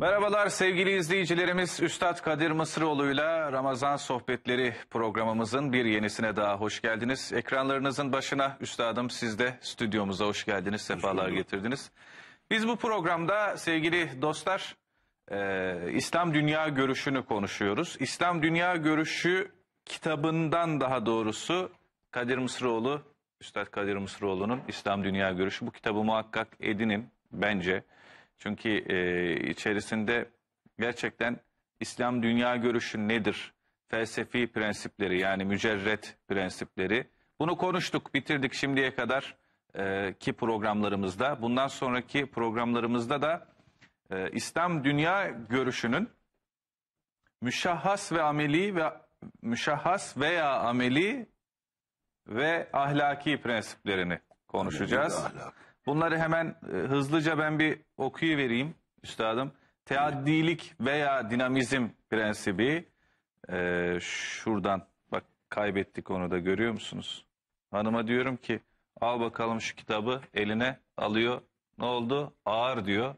Merhabalar sevgili izleyicilerimiz. Üstad Kadir Mısıroğlu'yla Ramazan Sohbetleri programımızın bir yenisine daha hoş geldiniz. Ekranlarınızın başına üstadım siz de stüdyomuza hoş geldiniz, sefalar getirdiniz. Biz bu programda sevgili dostlar e, İslam Dünya Görüşü'nü konuşuyoruz. İslam Dünya Görüşü kitabından daha doğrusu Kadir Mısıroğlu, Üstad Kadir Mısıroğlu'nun İslam Dünya Görüşü. Bu kitabı muhakkak edinin bence. Çünkü e, içerisinde gerçekten İslam dünya görüşü nedir? Felsefi prensipleri yani mücerret prensipleri. Bunu konuştuk, bitirdik şimdiye kadar e, ki programlarımızda. Bundan sonraki programlarımızda da e, İslam dünya görüşünün müşahhas ve ameli ve müşahhas veya ameli ve ahlaki prensiplerini konuşacağız. Ameli ve ahlak. Bunları hemen e, hızlıca ben bir okuyuvereyim üstadım. Teaddilik veya dinamizm prensibi e, şuradan bak kaybettik onu da görüyor musunuz? Hanıma diyorum ki al bakalım şu kitabı eline alıyor. Ne oldu? Ağır diyor.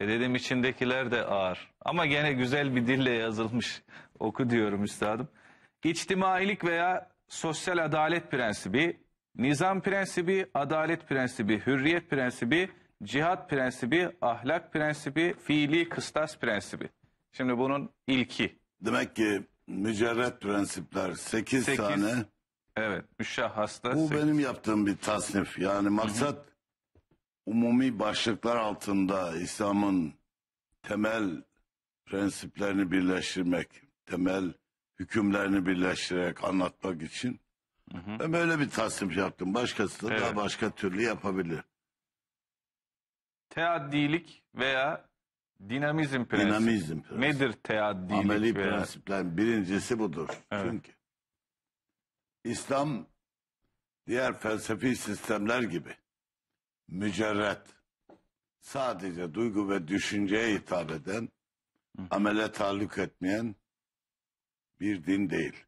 E dedim içindekiler de ağır. Ama gene güzel bir dille yazılmış. Oku diyorum üstadım. İçtimailik veya sosyal adalet prensibi, nizam prensibi, adalet prensibi, hürriyet prensibi, cihat prensibi, ahlak prensibi, fiili kıstas prensibi. Şimdi bunun ilki. Demek ki mücerret prensipler 8 Sekiz. tane. Evet, müşahhasta. Bu sekiz. benim yaptığım bir tasnif. Yani maksat umumi başlıklar altında İslam'ın temel prensiplerini birleştirmek, temel hükümlerini birleştirerek anlatmak için ben böyle bir tasnif yaptım. Başkası da Evet. daha başka türlü yapabilir. Teaddilik veya dinamizm prensibi. Dinamizm prensibi. Nedir teaddilik Ameli veya... prensiplerin birincisi budur. Evet. Çünkü İslam diğer felsefi sistemler gibi mücerret, sadece duygu ve düşünceye hitap eden, amele taalluk etmeyen bir din değil.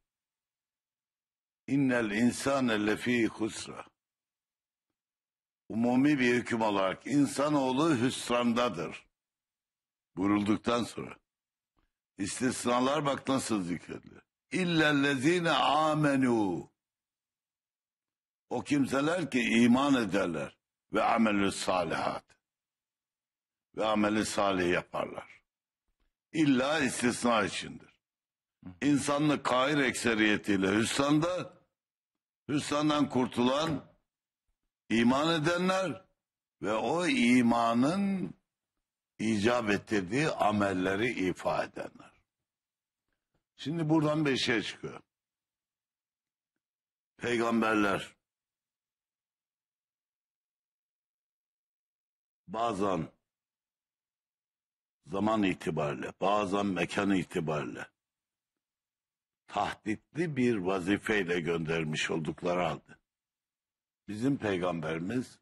İnnel insane lefî husra. Umumi bir hüküm olarak insanoğlu hüsrandadır. Burulduktan sonra. İstisnalar bak nasıl zikredilir. İllellezine amenu. O kimseler ki iman ederler ve amelü salihat. Ve ameli salih yaparlar. İlla istisna içindir. İnsanlık kahir ekseriyetiyle hüsranda, hüsrandan kurtulan iman edenler ve o imanın icap ettirdiği amelleri ifa edenler. Şimdi buradan bir şey çıkıyor. Peygamberler bazen zaman itibariyle, bazen mekan itibariyle tahditli bir vazifeyle göndermiş oldukları halde bizim peygamberimiz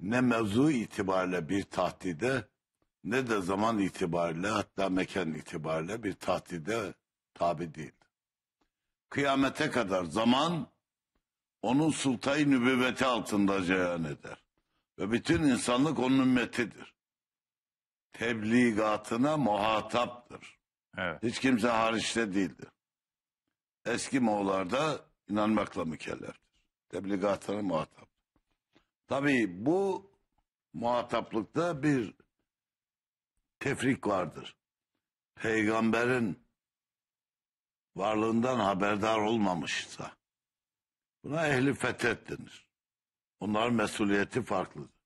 ne mevzu itibariyle bir tahdide ne de zaman itibariyle hatta mekan itibariyle bir tahdide tabi değil. Kıyamete kadar zaman onun sultayı nübüvveti altında cereyan eder. Ve bütün insanlık onun ümmetidir. Tebligatına muhataptır. Evet. Hiç kimse hariçte değildir. Eski Moğollarda inanmakla mükelleftir. Tebligatına muhatap. Tabii bu muhataplıkta bir tefrik vardır. Peygamberin varlığından haberdar olmamışsa buna ehli fetret denir. Onların mesuliyeti farklıdır.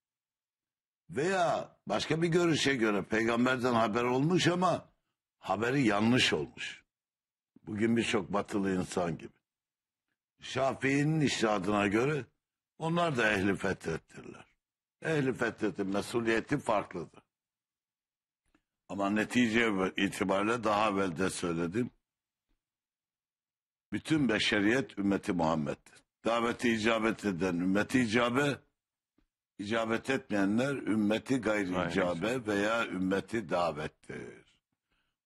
Veya başka bir görüşe göre peygamberden haber olmuş ama haberi yanlış olmuş. Bugün birçok batılı insan gibi. Şafii'nin iştihadına göre onlar da ehli fetrettirler. Ehli fetretin mesuliyeti farklıdır. Ama netice itibariyle daha evvel de söyledim. Bütün beşeriyet ümmeti Muhammed'dir. Daveti icabet eden ümmeti icabe, icabet etmeyenler ümmeti gayri Gayri icabe veya ümmeti davettir.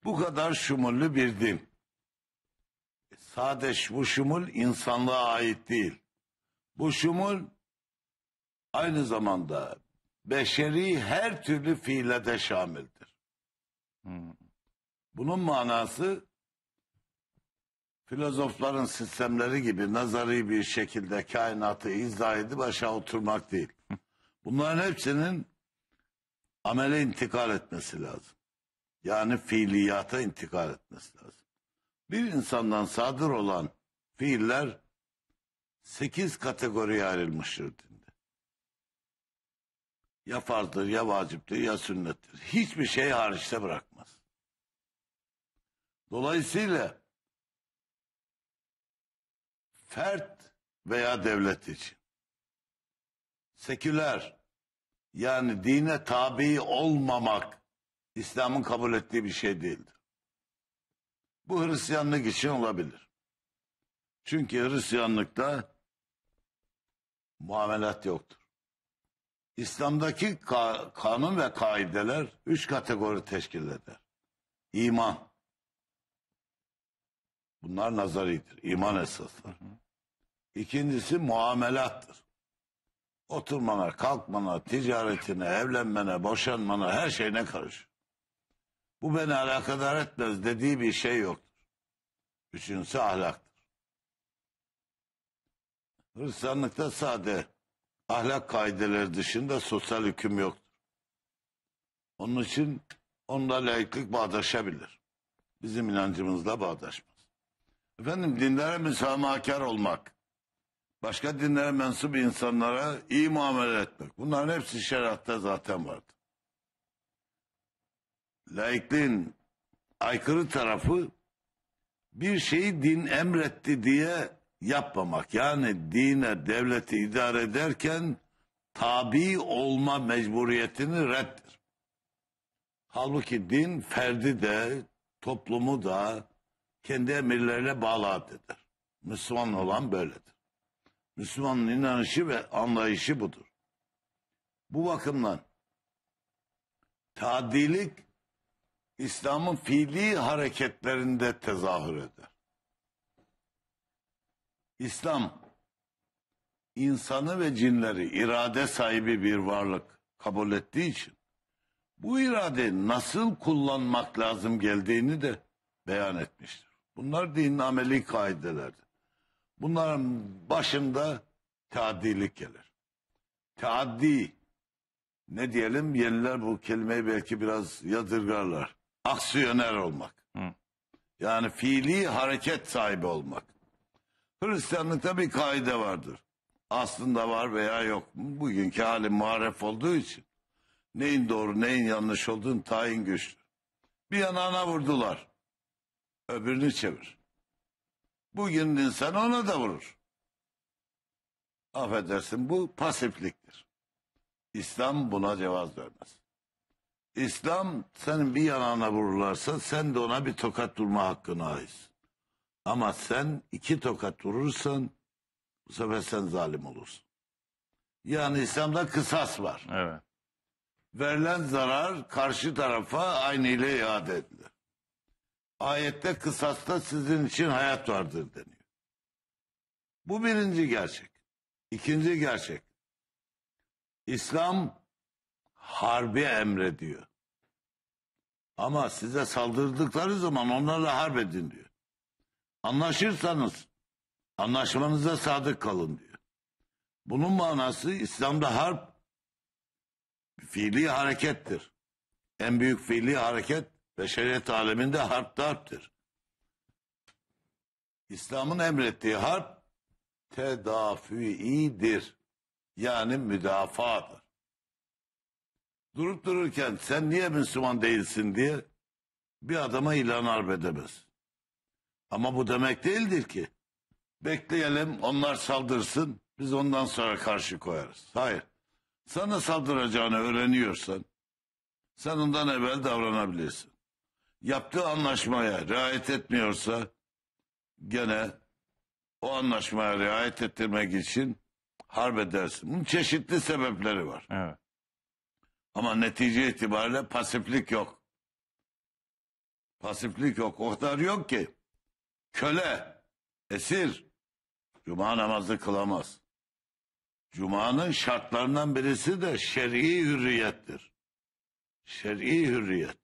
Bu kadar şumullü bir din. Sadece bu şumul insanlığa ait değil. Bu şumul aynı zamanda beşeri her türlü fiile de şamildir. Hmm. Bunun manası filozofların sistemleri gibi nazari bir şekilde kainatı izah edip aşağı oturmak değil. Bunların hepsinin amele intikal etmesi lazım. Yani fiiliyata intikal etmesi lazım. Bir insandan sadır olan fiiller sekiz kategoriye ayrılmıştır dinde. Ya farzdır, ya vaciptir, ya sünnettir. Hiçbir şey hariçte bırakmaz. Dolayısıyla fert veya devlet için seküler yani dine tabi olmamak İslam'ın kabul ettiği bir şey değildir. Bu Hristiyanlık için olabilir. Çünkü Hristiyanlıkta muamelat yoktur. İslam'daki ka- kanun ve kaideler üç kategori teşkil eder. İman. Bunlar nazaridir. İman esaslar. İkincisi muamelattır. Oturmana, kalkmana, ticaretine, evlenmene, boşanmana her şeyine karış. Bu beni alakadar etmez dediği bir şey yoktur. Üçüncüsü ahlaktır. Hristiyanlıkta sade ahlak kaideleri dışında sosyal hüküm yoktur. Onun için onunla laiklik bağdaşabilir. Bizim inancımızla bağdaşmaz. Efendim dinlere müsamahakar olmak, başka dinlere mensup insanlara iyi muamele etmek. Bunların hepsi şeriatta zaten vardı. Laikliğin aykırı tarafı bir şeyi din emretti diye yapmamak. Yani dine, devleti idare ederken tabi olma mecburiyetini reddir. Halbuki din ferdi de toplumu da kendi emirlerine bağlı eder. Müslüman olan böyledir. Müslümanın inanışı ve anlayışı budur. Bu bakımdan tadilik İslam'ın fiili hareketlerinde tezahür eder. İslam insanı ve cinleri irade sahibi bir varlık kabul ettiği için bu iradeyi nasıl kullanmak lazım geldiğini de beyan etmiştir. Bunlar dinin ameli kaidelerdir. Bunların başında teaddilik gelir. Teaddi ne diyelim yeniler bu kelimeyi belki biraz yadırgarlar. Aksiyoner olmak. Hı. Yani fiili hareket sahibi olmak. Hristiyanlıkta bir kaide vardır. Aslında var veya yok. Bugünkü hali muharef olduğu için neyin doğru neyin yanlış olduğunu tayin güçtür. Bir yanağına vurdular. Öbürünü çevir. Bugün insan ona da vurur. Affedersin bu pasifliktir. İslam buna cevaz vermez. İslam senin bir yanağına vururlarsa sen de ona bir tokat vurma hakkına ait. Ama sen iki tokat vurursan bu sefer sen zalim olursun. Yani İslam'da kısas var. Evet. Verilen zarar karşı tarafa aynı ile iade edilir. Ayette kısasta sizin için hayat vardır deniyor. Bu birinci gerçek. İkinci gerçek. İslam harbi emrediyor. Ama size saldırdıkları zaman onlarla harp edin diyor. Anlaşırsanız anlaşmanıza sadık kalın diyor. Bunun manası İslam'da harp fiili harekettir. En büyük fiili hareket beşeriyet aleminde harp harptir. İslam'ın emrettiği harp tedafüidir. Yani müdafaadır. Durup dururken sen niye Müslüman değilsin diye bir adama ilan harp edemez. Ama bu demek değildir ki. Bekleyelim onlar saldırsın biz ondan sonra karşı koyarız. Hayır. Sana saldıracağını öğreniyorsan sen ondan evvel davranabilirsin. Yaptığı anlaşmaya riayet etmiyorsa gene o anlaşmaya riayet ettirmek için harp edersin. Bunun çeşitli sebepleri var. Evet. Ama netice itibariyle pasiflik yok. Pasiflik yok. O kadar yok ki. Köle, esir, cuma namazı kılamaz. Cuma'nın şartlarından birisi de şer'i hürriyettir. Şer'i hürriyet.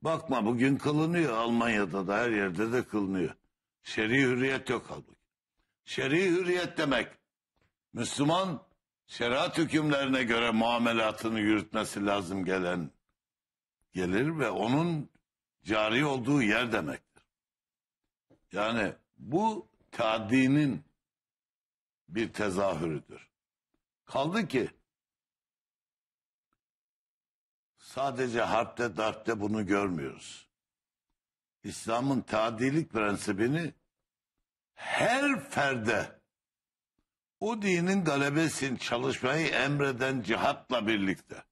Bakma bugün kılınıyor Almanya'da da her yerde de kılınıyor. Şer'i hürriyet yok halbuki. Şer'i hürriyet demek Müslüman şeriat hükümlerine göre muamelatını yürütmesi lazım gelen gelir ve onun cari olduğu yer demektir. Yani bu tadinin bir tezahürüdür. Kaldı ki sadece harpte darpte bunu görmüyoruz. İslam'ın tadilik prensibini her ferde o dinin galebesini çalışmayı emreden cihatla birlikte.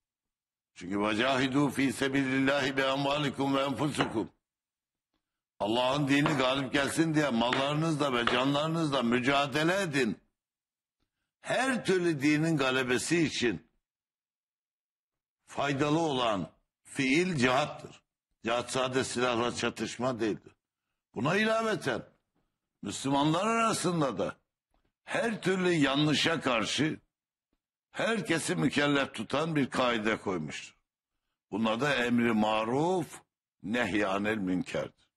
Çünkü vacahidu fi sebilillahi bi amvalikum ve enfusukum. Allah'ın dini galip gelsin diye mallarınızla ve canlarınızla mücadele edin. Her türlü dinin galebesi için faydalı olan fiil cihattır. Cihat sade silahla çatışma değildir. Buna ilaveten Müslümanlar arasında da her türlü yanlışa karşı herkesi mükellef tutan bir kaide koymuştur. Buna da emri maruf nehyanel münkerdir.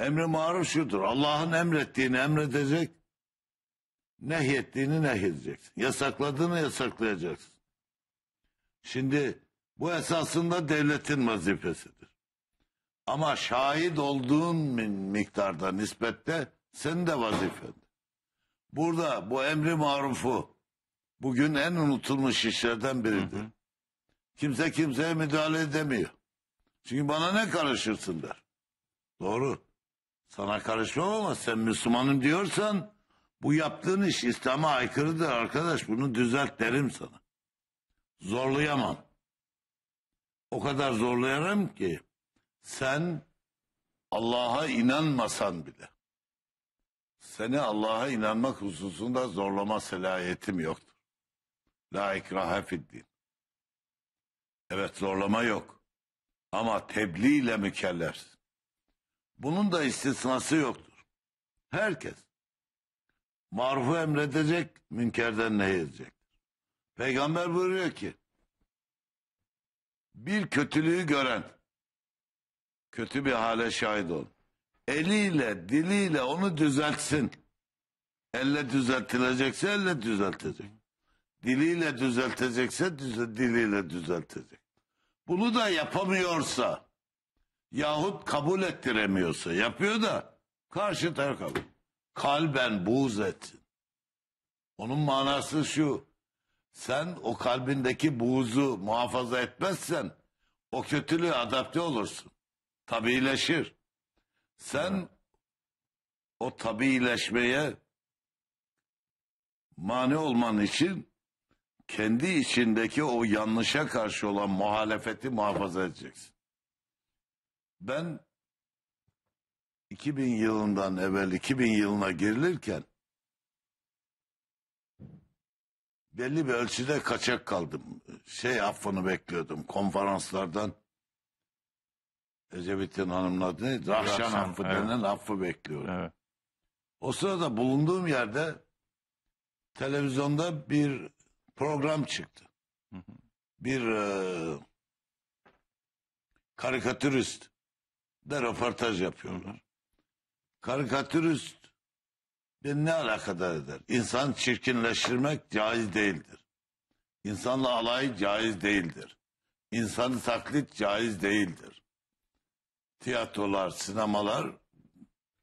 Emri maruf şudur. Allah'ın emrettiğini emredecek, nehyettiğini nehyedeceksin. Yasakladığını yasaklayacaksın. Şimdi bu esasında devletin vazifesidir. Ama şahit olduğun miktarda, nispette senin de vazifendir. Burada bu emri marufu bugün en unutulmuş işlerden biridir. Kimse kimseye müdahale edemiyor. Çünkü bana ne karışırsın der. Doğru. Sana karışmam ama sen Müslümanım diyorsan bu yaptığın iş İslam'a aykırıdır arkadaş. Bunu düzelt derim sana. Zorlayamam. O kadar zorlayarım ki sen Allah'a inanmasan bile seni Allah'a inanmak hususunda zorlama selahiyetim yoktur. La ikrahe fiddin. Evet zorlama yok. Ama tebliğ ile mükellefsin. Bunun da istisnası yoktur. Herkes marufu emredecek, münkerden nehyedecektir. Peygamber buyuruyor ki bir kötülüğü gören kötü bir hale şahit ol. Eliyle, diliyle onu düzeltsin. Elle düzeltilecekse elle düzeltecek. Diliyle düzeltecekse düze, diliyle düzeltecek. Bunu da yapamıyorsa yahut kabul ettiremiyorsa yapıyor da karşı taraf kabul. Kalben buğz etsin. Onun manası şu. Sen o kalbindeki buğzu muhafaza etmezsen o kötülüğe adapte olursun. Tabiileşir. Sen o tabiileşmeye mani olman için kendi içindeki o yanlışa karşı olan muhalefeti muhafaza edeceksin. Ben 2000 yılından evvel 2000 yılına girilirken belli bir ölçüde kaçak kaldım. Şey affını bekliyordum konferanslardan. Ecevit'in hanımın adı neydi? Rahşan Rahşan, affı evet. denen affı bekliyorum. Evet. O sırada bulunduğum yerde televizyonda bir program çıktı. Bir e, karikatürist de röportaj yapıyorlar. Karikatürist beni ne alakadar eder? İnsan çirkinleştirmek caiz değildir. İnsanla alay caiz değildir. İnsanı taklit caiz değildir. Tiyatrolar, sinemalar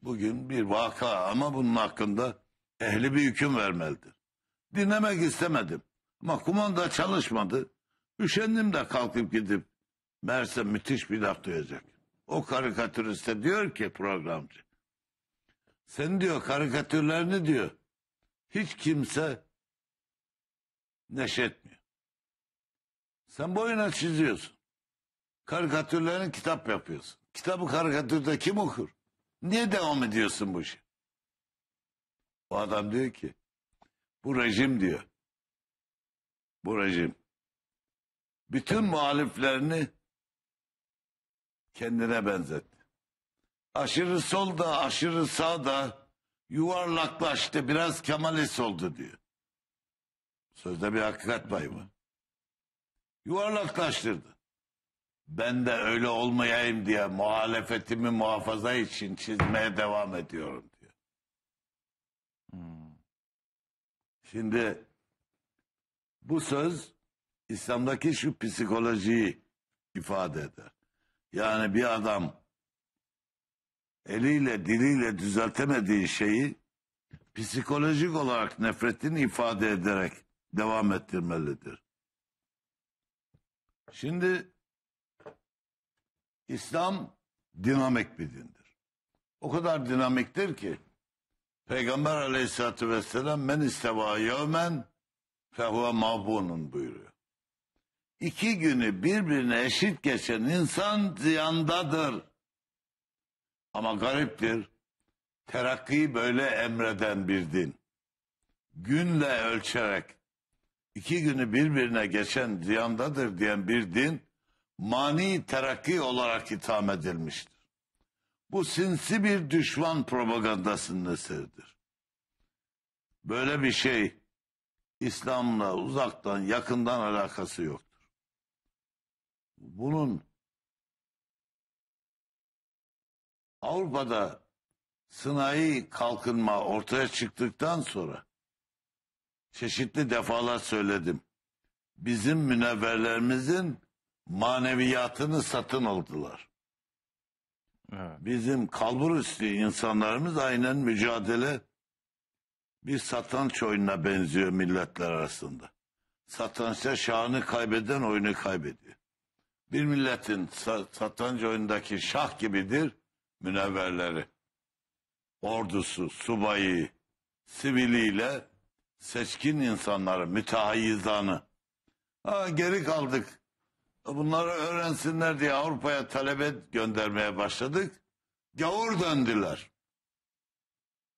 bugün bir vaka ama bunun hakkında ehli bir hüküm vermelidir. Dinlemek istemedim. Ama kumanda çalışmadı. Üşendim de kalkıp gidip meğerse müthiş bir laf duyacak. O karikatüriste diyor ki programcı. Sen diyor karikatürlerini diyor hiç kimse neşetmiyor. Sen boyuna çiziyorsun. Karikatürlerini kitap yapıyorsun. Kitabı karikatürde kim okur? Niye devam ediyorsun bu işe? O adam diyor ki bu rejim diyor. Bu rejim bütün muhaliflerini kendine benzetti. Aşırı sol da aşırı sağ da yuvarlaklaştı biraz kemalist oldu diyor. Sözde bir hakikat payı var. Yuvarlaklaştırdı. Ben de öyle olmayayım diye muhalefetimi muhafaza için çizmeye devam ediyorum diyor. Şimdi bu söz İslam'daki şu psikolojiyi ifade eder. Yani bir adam eliyle diliyle düzeltemediği şeyi psikolojik olarak nefretini ifade ederek devam ettirmelidir. Şimdi İslam dinamik bir dindir. O kadar dinamiktir ki Peygamber aleyhissalatü vesselam men isteva yevmen fehuve mabunun buyuruyor. İki günü birbirine eşit geçen insan ziyandadır. Ama gariptir. Terakkiyi böyle emreden bir din. Günle ölçerek iki günü birbirine geçen ziyandadır diyen bir din mani terakki olarak itham edilmiştir. Bu sinsi bir düşman propagandasının eseridir. Böyle bir şey İslam'la uzaktan yakından alakası yoktur. Bunun Avrupa'da sınai kalkınma ortaya çıktıktan sonra çeşitli defalar söyledim. Bizim münevverlerimizin maneviyatını satın aldılar. Evet. Bizim kalburüstü insanlarımız aynen mücadele bir satranç oyununa benziyor milletler arasında. Satrançta şahını kaybeden oyunu kaybediyor. Bir milletin sa- satranç oyundaki şah gibidir münevverleri. Ordusu, subayı, siviliyle seçkin insanları, mütehayyizanı. Ha, geri kaldık. Bunları öğrensinler diye Avrupa'ya talebe göndermeye başladık. Gavur döndüler.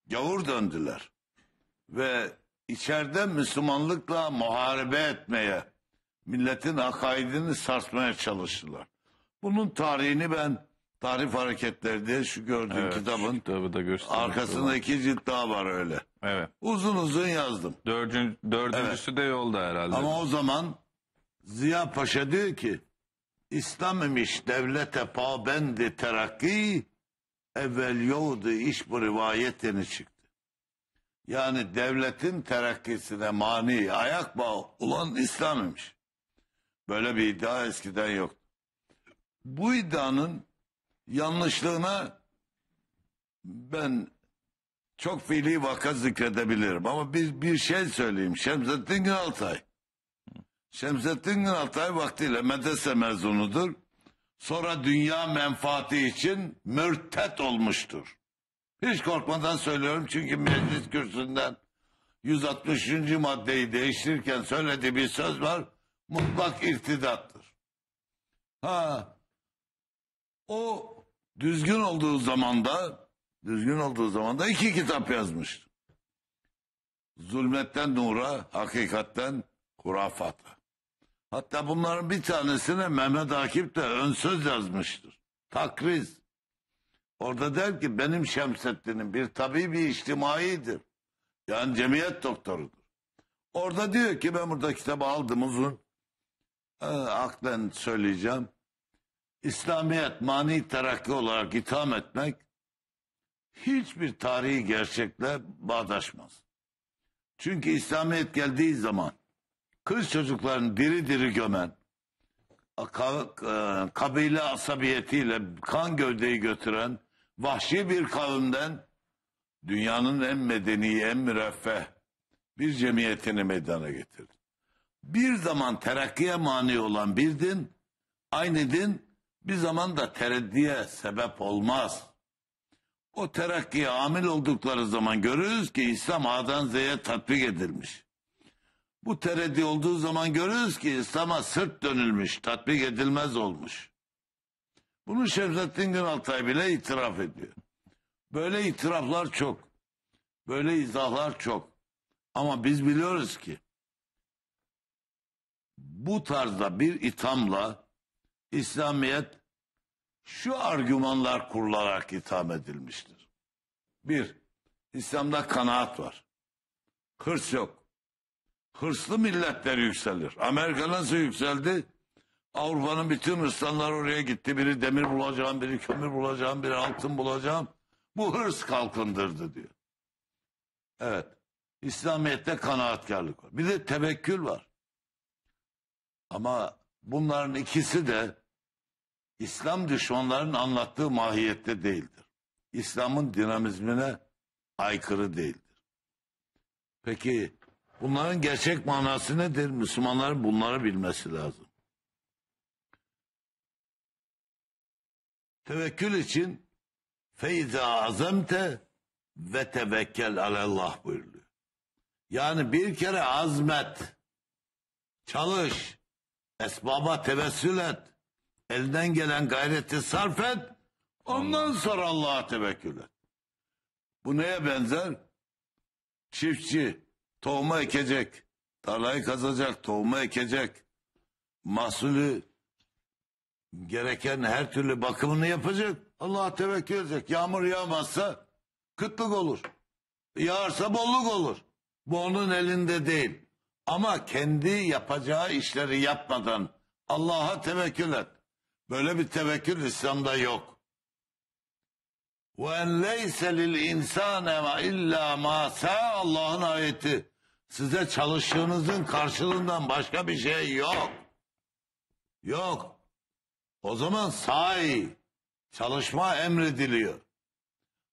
Gavur döndüler. Ve içeride Müslümanlıkla muharebe etmeye, milletin akaidini sarsmaya çalıştılar. Bunun tarihini ben Tarih Hareketleri diye şu gördüğün Evet, kitabın kitabı da arkasında iki cilt daha var öyle. Evet. Uzun uzun yazdım. Dördüncü, dördüncüsü de yolda herhalde. Ama o zaman Ziya Paşa diyor ki İslam imiş devlete pabendi terakki evvel yoldu iş bu rivayetini çıktı. Yani devletin terakkisine mani ayak bağı olan İslam imiş. Böyle bir iddia eskiden yok. Bu iddianın yanlışlığına ben çok fiili vaka zikredebilirim ama bir, bir şey söyleyeyim. Şemsettin Günaltay. Şemsettin Günaltay vaktiyle medrese mezunudur. Sonra dünya menfaati için mürtet olmuştur. Hiç korkmadan söylüyorum çünkü meclis kürsüsünden 160. maddeyi değiştirirken söylediği bir söz var. Mutlak irtidattır. Ha, o düzgün olduğu zamanda düzgün olduğu zamanda iki kitap yazmıştı. Zulmetten nura, hakikatten hurafata. Hatta bunların bir tanesine Mehmet Akif de ön söz yazmıştır. Takriz. Orada der ki benim Şemsettin'im bir tabi bir içtimaidir. Yani cemiyet doktorudur. Orada diyor ki ben burada kitabı aldım uzun. Ee, aklen söyleyeceğim. İslamiyet mani terakki olarak itham etmek hiçbir tarihi gerçekle bağdaşmaz. Çünkü İslamiyet geldiği zaman kız çocuklarını diri diri gömen, e, kabile asabiyetiyle kan gövdeyi götüren vahşi bir kavimden dünyanın en medeni, en müreffeh bir cemiyetini meydana getirdi. Bir zaman terakkiye mani olan bir din, aynı din bir zaman da tereddiye sebep olmaz. O terakkiye amil oldukları zaman görürüz ki İslam A'dan Z'ye tatbik edilmiş. Bu tereddi olduğu zaman görürüz ki İslam'a sırt dönülmüş, tatbik edilmez olmuş. Bunu Şemsettin Günaltay bile itiraf ediyor. Böyle itiraflar çok. Böyle izahlar çok. Ama biz biliyoruz ki bu tarzda bir ithamla İslamiyet şu argümanlar kurularak itham edilmiştir. Bir, İslam'da kanaat var. Hırs yok. Hırslı milletler yükselir. Amerika nasıl yükseldi? Avrupa'nın bütün Hristiyanlar oraya gitti. Biri demir bulacağım, biri kömür bulacağım, biri altın bulacağım. Bu hırs kalkındırdı diyor. Evet. İslamiyet'te kanaatkarlık var. Bir de tevekkül var. Ama bunların ikisi de İslam düşmanlarının anlattığı mahiyette değildir. İslam'ın dinamizmine aykırı değildir. Peki bunların gerçek manası nedir? Müslümanların bunları bilmesi lazım. Tevekkül için feyza azamte ve tevekkel alallah buyuruyor. Yani bir kere azmet, çalış, esbaba tevessül et, elinden gelen gayreti sarf et, ondan sonra Allah'a tevekkül et. Bu neye benzer? Çiftçi tohumu ekecek, tarlayı kazacak, tohumu ekecek, mahsulü gereken her türlü bakımını yapacak. Allah'a tevekkül edecek. Yağmur yağmazsa kıtlık olur. Yağarsa bolluk olur. Bu onun elinde değil. Ama kendi yapacağı işleri yapmadan Allah'a tevekkül et. Böyle bir tevekkül İslam'da yok. Ve en leyse lil insane illa ma Allah'ın ayeti. Size çalıştığınızın karşılığından başka bir şey yok. Yok. O zaman sahi çalışma emrediliyor.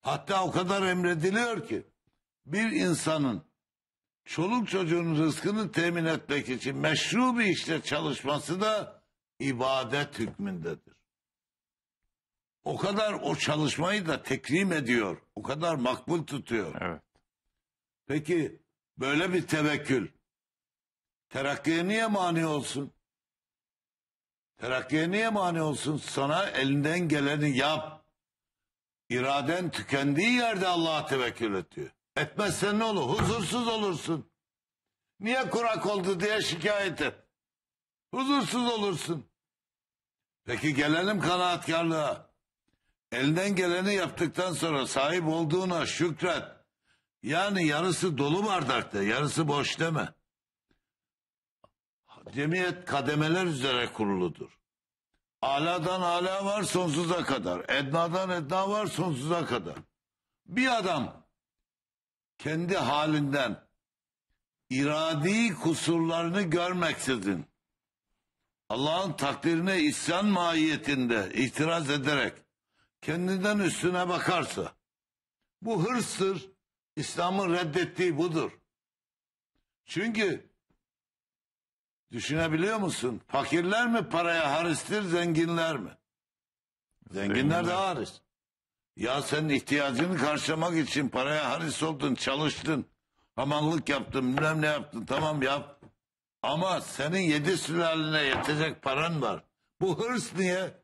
Hatta o kadar emrediliyor ki bir insanın çoluk çocuğun rızkını temin etmek için meşru bir işte çalışması da ibadet hükmündedir. O kadar o çalışmayı da tekrim ediyor. O kadar makbul tutuyor. Evet. Peki böyle bir tevekkül terakkiye niye mani olsun? Terakkiye niye mani olsun? Sana elinden geleni yap. İraden tükendiği yerde Allah'a tevekkül et diyor. Etmezsen ne olur? Huzursuz olursun. Niye kurak oldu diye şikayet et. Huzursuz olursun. Peki gelelim kanaatkarlığa. Elinden geleni yaptıktan sonra sahip olduğuna şükret. Yani yarısı dolu bardakta, yarısı boş deme. Cemiyet kademeler üzere kuruludur. Aladan ala var sonsuza kadar. Ednadan edna var sonsuza kadar. Bir adam kendi halinden iradi kusurlarını görmeksizin Allah'ın takdirine isyan mahiyetinde itiraz ederek kendinden üstüne bakarsa bu hırstır. İslam'ın reddettiği budur. Çünkü düşünebiliyor musun? Fakirler mi paraya haristir, zenginler mi? Zenginler de haris. Ya sen ihtiyacını karşılamak için paraya haris oldun, çalıştın, hamallık yaptın, bilmem ne yaptın, tamam yap. Ama senin yedi sülaline yetecek paran var. Bu hırs niye?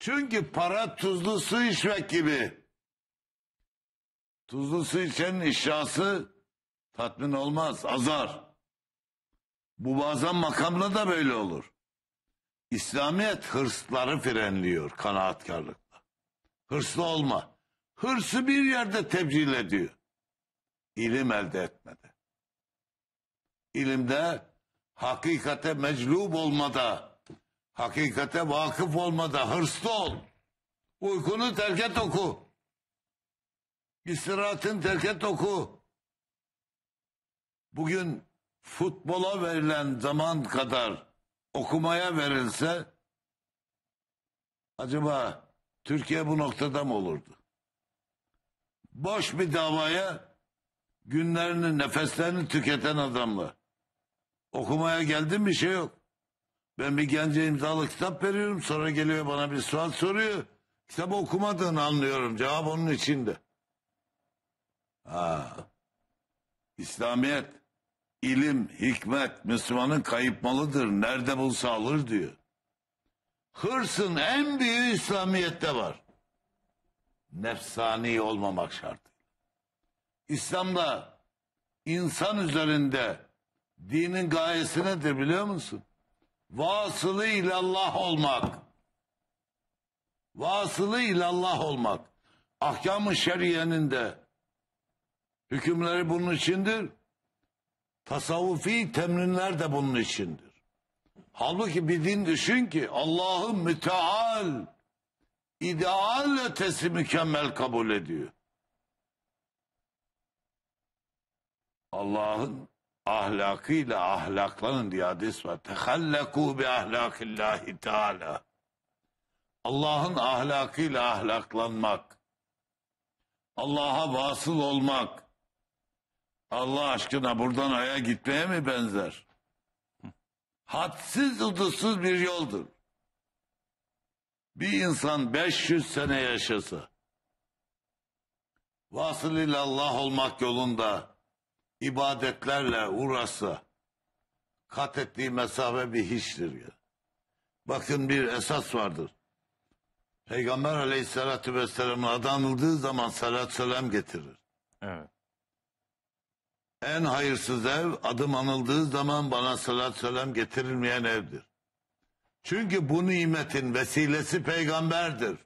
Çünkü para tuzlu su içmek gibi. Tuzlu su içenin işrası tatmin olmaz, azar. Bu bazen makamla da böyle olur. İslamiyet hırsları frenliyor kanaatkarlıkla. Hırslı olma. Hırsı bir yerde tebcil ediyor. İlim elde etmede. İlimde hakikate meclub olmada, hakikate vakıf olmada hırslı ol. Uykunu terk et oku. İstirahatın terk et oku. Bugün futbola verilen zaman kadar okumaya verilse acaba Türkiye bu noktada mı olurdu? Boş bir davaya günlerini, nefeslerini tüketen adamlar. Okumaya geldim bir şey yok. Ben bir gence imzalı kitap veriyorum sonra geliyor bana bir sual soruyor. Kitabı okumadığını anlıyorum. Cevap onun içinde. Ha. İslamiyet, ilim, hikmet Müslümanın kayıp malıdır. Nerede bulsa alır diyor. Hırsın en büyüğü İslamiyet'te var. Nefsani olmamak şartı. İslam'da insan üzerinde dinin gayesi nedir biliyor musun? Vasılı ilallah olmak. Vasılı ilallah olmak. Ahkam-ı şeriyenin de hükümleri bunun içindir. Tasavvufi temrinler de bunun içindir. Halbuki bir din düşün ki Allah'ın müteal, ideal ötesi mükemmel kabul ediyor. Allah'ın ahlakıyla ahlaklanın diye hadis var. Tehallekû bi ahlakillahi teala. Allah'ın ahlakıyla ahlaklanmak. Allah'a vasıl olmak. Allah aşkına buradan aya gitmeye mi benzer? Hadsiz hudutsuz bir yoldur. Bir insan 500 sene yaşasa, vasıl Allah olmak yolunda ibadetlerle uğraşsa, kat ettiği mesafe bir hiçtir ya. Bakın bir esas vardır. Peygamber aleyhissalatü vesselamın adı anıldığı zaman salat selam getirir. Evet. En hayırsız ev adım anıldığı zaman bana salat selam getirilmeyen evdir. Çünkü bu nimetin vesilesi peygamberdir.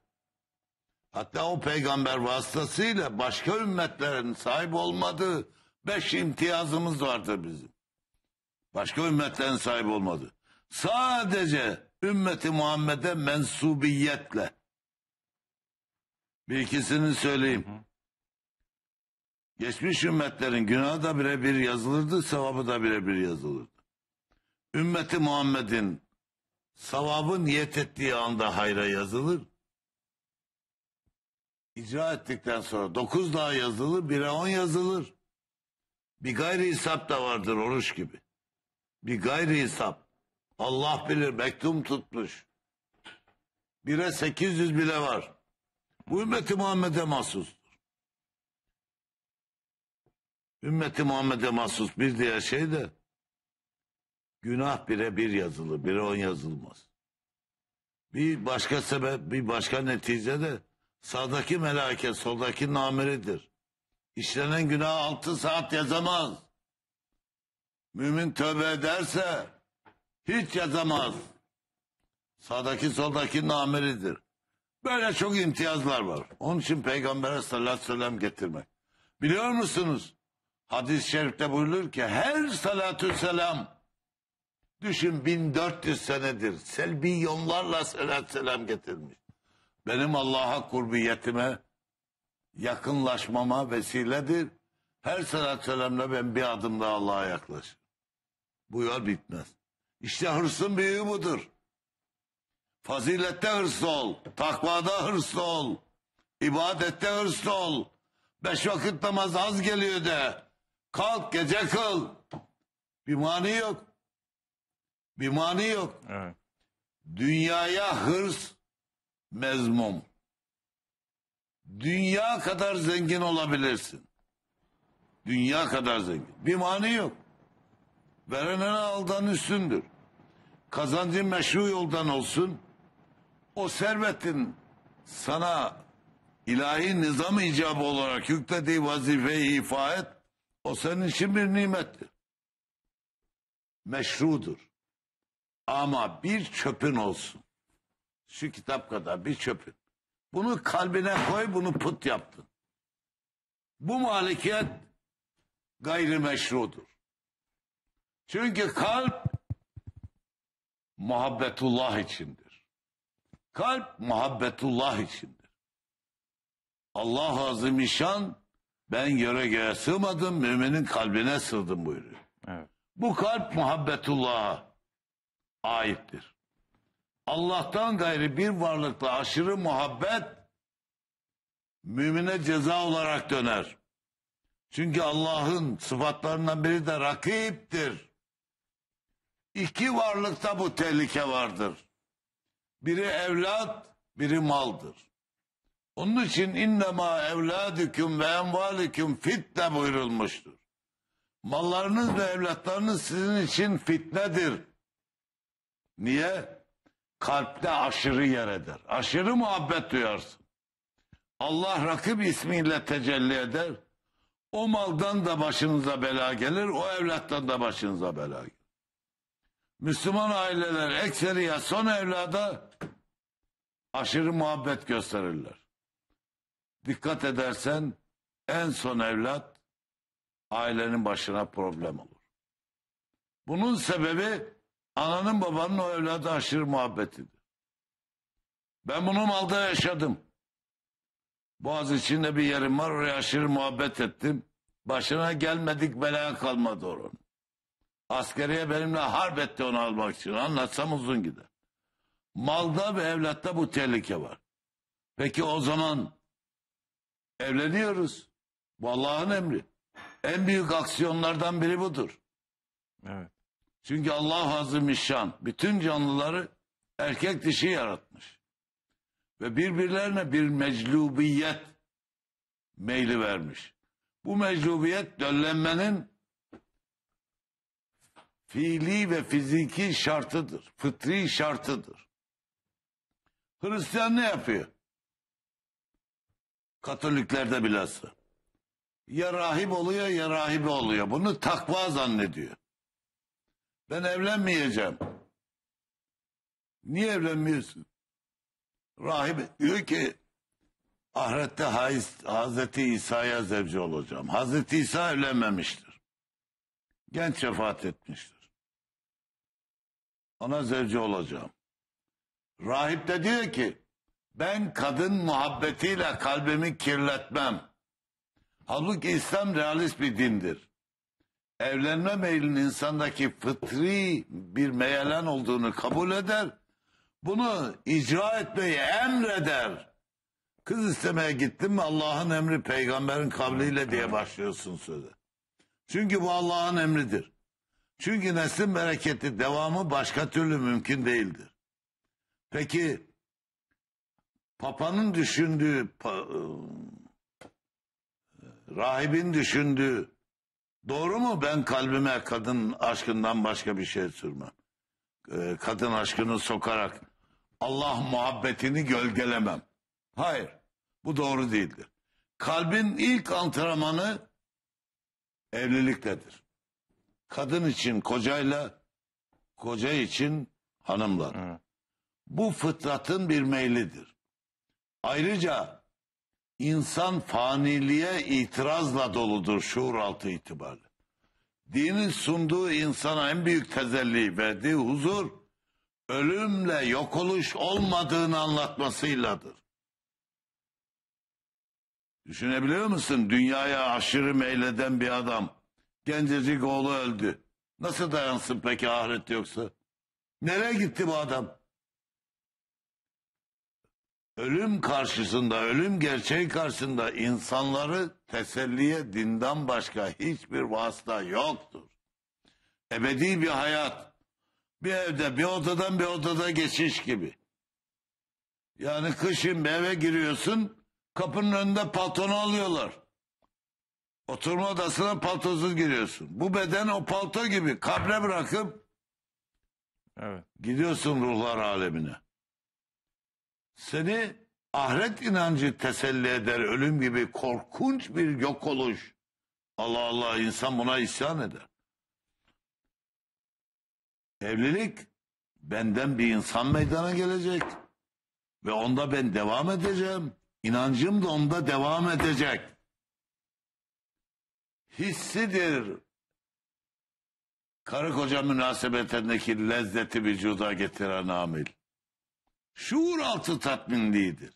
Hatta o peygamber vasıtasıyla başka ümmetlerin sahip olmadığı beş imtiyazımız vardır bizim. Başka ümmetlerin sahip olmadı. Sadece ümmeti Muhammed'e mensubiyetle. Bir ikisini söyleyeyim. Geçmiş ümmetlerin günahı da birebir yazılırdı, sevabı da birebir yazılırdı. Ümmeti Muhammed'in sevabı niyet ettiği anda hayra yazılır. İcra ettikten sonra dokuz daha yazılır, bire on yazılır. Bir gayri hesap da vardır oruç gibi. Bir gayri hesap. Allah bilir mektum tutmuş. Bire sekiz yüz bile var. Bu ümmeti Muhammed'e mahsustur. Ümmeti Muhammed'e mahsus bir diğer şey de günah bire bir yazılı, bire on yazılmaz. Bir başka sebep, bir başka netice de sağdaki melaike soldaki nameridir. İşlenen günah altı saat yazamaz. Mümin tövbe ederse hiç yazamaz. Sağdaki soldaki nameridir. Böyle çok imtiyazlar var. Onun için Peygamber'e sallallahu aleyhi ve sellem getirmek. Biliyor musunuz? Hadis-i şerifte buyurulur ki her salatü selam düşün 1400 senedir selbi yollarla salat selam getirmiş. Benim Allah'a kurbiyetime yakınlaşmama vesiledir. Her salat selamla ben bir adım daha Allah'a yaklaşırım. Bu yol bitmez. İşte hırsın büyüğü budur. Fazilette hırslı ol, takvada hırslı ol, ibadette hırslı ol. Beş vakit namaz az geliyor de. Kalk gece kıl. Bir mani yok. Bir mani yok. Evet. Dünyaya hırs mezmum. Dünya kadar zengin olabilirsin. Dünya kadar zengin. Bir mani yok. Verenen aldan üstündür. Kazancın meşru yoldan olsun. O servetin sana ilahi nizam icabı olarak yüklediği vazifeyi ifa et. O senin için bir nimettir. Meşrudur. Ama bir çöpün olsun. Şu kitap kadar bir çöpün. Bunu kalbine koy bunu put yaptın. Bu malikiyet gayrimeşrudur. Çünkü kalp muhabbetullah içindir. Kalp muhabbetullah içindir. Allah Azimüşşan ben göre göğe sığmadım müminin kalbine sığdım buyuruyor. Evet. Bu kalp muhabbetullah'a aittir. Allah'tan gayri bir varlıkla aşırı muhabbet mümine ceza olarak döner. Çünkü Allah'ın sıfatlarından biri de rakiptir. İki varlıkta bu tehlike vardır. Biri evlat, biri maldır. Onun için innema evladüküm ve envalüküm fitne buyurulmuştur. Mallarınız ve evlatlarınız sizin için fitnedir. Niye? Kalpte aşırı yer eder. Aşırı muhabbet duyarsın. Allah rakip ismiyle tecelli eder. O maldan da başınıza bela gelir, o evlattan da başınıza bela gelir. Müslüman aileler ekseriya son evlada aşırı muhabbet gösterirler. Dikkat edersen en son evlat ailenin başına problem olur. Bunun sebebi Ananın babanın o evladı aşırı muhabbetidir. Ben bunu malda yaşadım. Boğaz içinde bir yerim var oraya aşırı muhabbet ettim. Başına gelmedik belaya kalmadı oranın. Askeriye benimle harp etti onu almak için. Anlatsam uzun gider. Malda ve evlatta bu tehlike var. Peki o zaman evleniyoruz. Bu Allah'ın emri. En büyük aksiyonlardan biri budur. Evet. Çünkü Allah Azimüşşan bütün canlıları erkek dişi yaratmış. Ve birbirlerine bir meclubiyet meyli vermiş. Bu meclubiyet döllenmenin fiili ve fiziki şartıdır. Fıtri şartıdır. Hristiyan ne yapıyor? Katoliklerde bilhassa. Ya rahip oluyor ya rahibe oluyor. Bunu takva zannediyor. Ben evlenmeyeceğim. Niye evlenmiyorsun? Rahip diyor ki ahirette Haz- Hazreti İsa'ya zevci olacağım. Hazreti İsa evlenmemiştir. Genç vefat etmiştir. Ona zevci olacağım. Rahip de diyor ki ben kadın muhabbetiyle kalbimi kirletmem. Halbuki İslam realist bir dindir evlenme meylinin insandaki fıtri bir meyelen olduğunu kabul eder. Bunu icra etmeyi emreder. Kız istemeye gittin mi Allah'ın emri peygamberin kavliyle diye başlıyorsun söze. Çünkü bu Allah'ın emridir. Çünkü neslin bereketi devamı başka türlü mümkün değildir. Peki Papa'nın düşündüğü, pa- rahibin düşündüğü Doğru mu ben kalbime kadın aşkından başka bir şey sürmem. Ee, kadın aşkını sokarak Allah muhabbetini gölgelemem. Hayır bu doğru değildir. Kalbin ilk antrenmanı evliliktedir. Kadın için kocayla, koca için hanımla. Bu fıtratın bir meylidir. Ayrıca insan faniliğe itirazla doludur şuur altı itibariyle. Dinin sunduğu insana en büyük tezelli verdiği huzur, ölümle yok oluş olmadığını anlatmasıyladır. Düşünebiliyor musun? Dünyaya aşırı meyleden bir adam. Gencecik oğlu öldü. Nasıl dayansın peki ahiret yoksa? Nereye gitti bu adam? Ölüm karşısında, ölüm gerçeği karşısında insanları teselliye dinden başka hiçbir vasıta yoktur. Ebedi bir hayat. Bir evde, bir odadan bir odada geçiş gibi. Yani kışın bir eve giriyorsun, kapının önünde paltonu alıyorlar. Oturma odasına paltosuz giriyorsun. Bu beden o palto gibi kabre bırakıp Evet. gidiyorsun ruhlar alemine. Seni ahiret inancı teselli eder. Ölüm gibi korkunç bir yok oluş. Allah Allah insan buna isyan eder. Evlilik benden bir insan meydana gelecek. Ve onda ben devam edeceğim. İnancım da onda devam edecek. Hissidir. Karı koca münasebetindeki lezzeti vücuda getiren amil şuur altı tatminliğidir.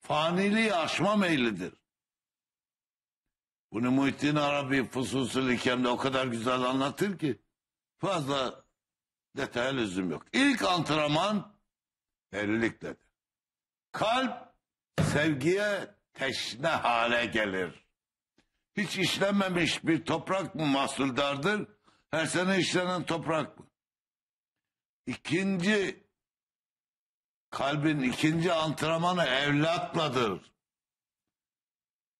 Faniliği aşma meylidir. Bunu Muhittin Arabi Fususul İkem'de o kadar güzel anlatır ki fazla detaya lüzum yok. İlk antrenman evliliktedir. Kalp sevgiye teşne hale gelir. Hiç işlenmemiş bir toprak mı mahsuldardır? Her sene işlenen toprak mı? İkinci kalbin ikinci antrenmanı evlatladır.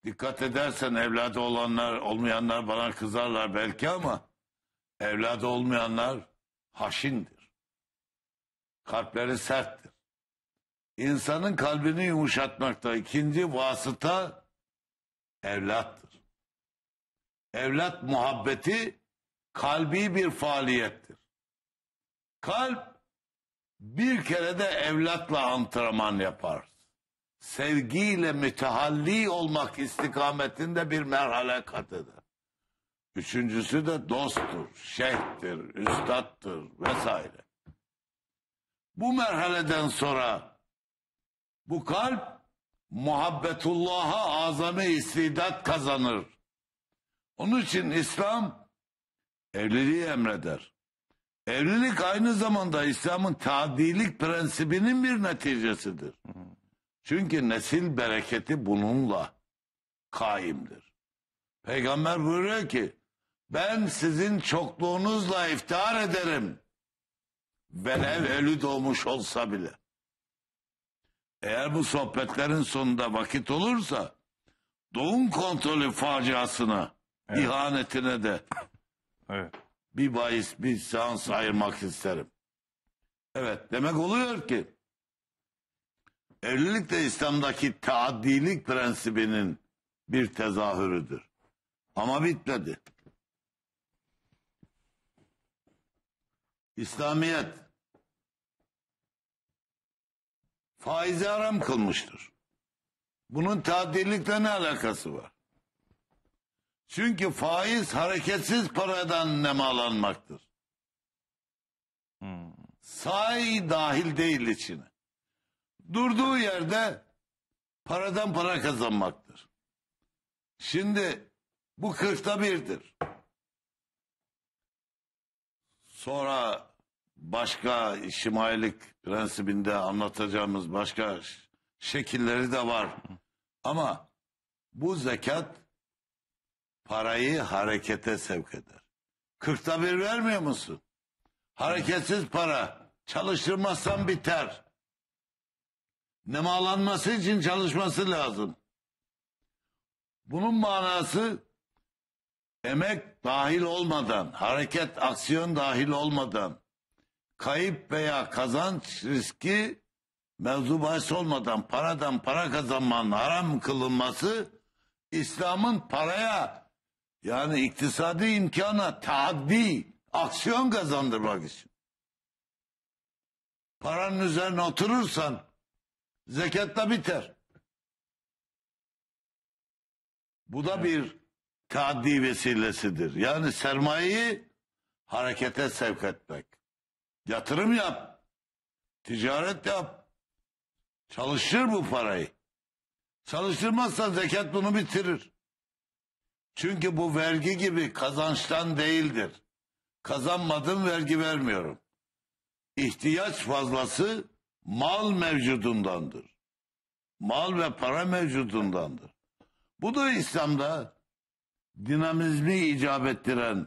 Dikkat edersen evladı olanlar olmayanlar bana kızarlar belki ama evladı olmayanlar haşindir. Kalpleri serttir. İnsanın kalbini yumuşatmakta ikinci vasıta evlattır. Evlat muhabbeti kalbi bir faaliyettir. Kalp bir kere de evlatla antrenman yapar. Sevgiyle mütehalli olmak istikametinde bir merhale kat. Üçüncüsü de dosttur, şeyhtir, üstattır vesaire. Bu merhaleden sonra bu kalp muhabbetullah'a azami istidat kazanır. Onun için İslam evliliği emreder. Evlilik aynı zamanda İslam'ın tadilik prensibinin bir neticesidir. Çünkü nesil bereketi bununla kaimdir. Peygamber buyuruyor ki ben sizin çokluğunuzla iftihar ederim. Velev ölü doğmuş olsa bile. Eğer bu sohbetlerin sonunda vakit olursa doğum kontrolü faciasına, ihanetine de Evet. Bir bahis, bir seans ayırmak isterim. Evet, demek oluyor ki evlilik de İslam'daki taaddilik prensibinin bir tezahürüdür. Ama bitmedi. İslamiyet faizi haram kılmıştır. Bunun taaddilikle ne alakası var? Çünkü faiz hareketsiz paradan nemalanmaktır. Hmm. Say dahil değil içine. Durduğu yerde paradan para kazanmaktır. Şimdi bu kırkta birdir. Sonra başka şimailik prensibinde anlatacağımız başka şekilleri de var. Ama bu zekat parayı harekete sevk eder. Kırkta bir vermiyor musun? Hareketsiz para. Çalıştırmazsan biter. Nemalanması için çalışması lazım. Bunun manası emek dahil olmadan, hareket, aksiyon dahil olmadan, kayıp veya kazanç riski mevzu bahis olmadan paradan para kazanmanın haram kılınması İslam'ın paraya yani iktisadi imkana taaddi aksiyon kazandırmak için. Paranın üzerine oturursan zekatta biter. Bu da bir taaddi vesilesidir. Yani sermayeyi harekete sevk etmek. Yatırım yap. Ticaret yap. Çalıştır bu parayı. Çalıştırmazsan zekat bunu bitirir. Çünkü bu vergi gibi kazançtan değildir. Kazanmadım vergi vermiyorum. İhtiyaç fazlası mal mevcudundandır. Mal ve para mevcudundandır. Bu da İslam'da dinamizmi icap ettiren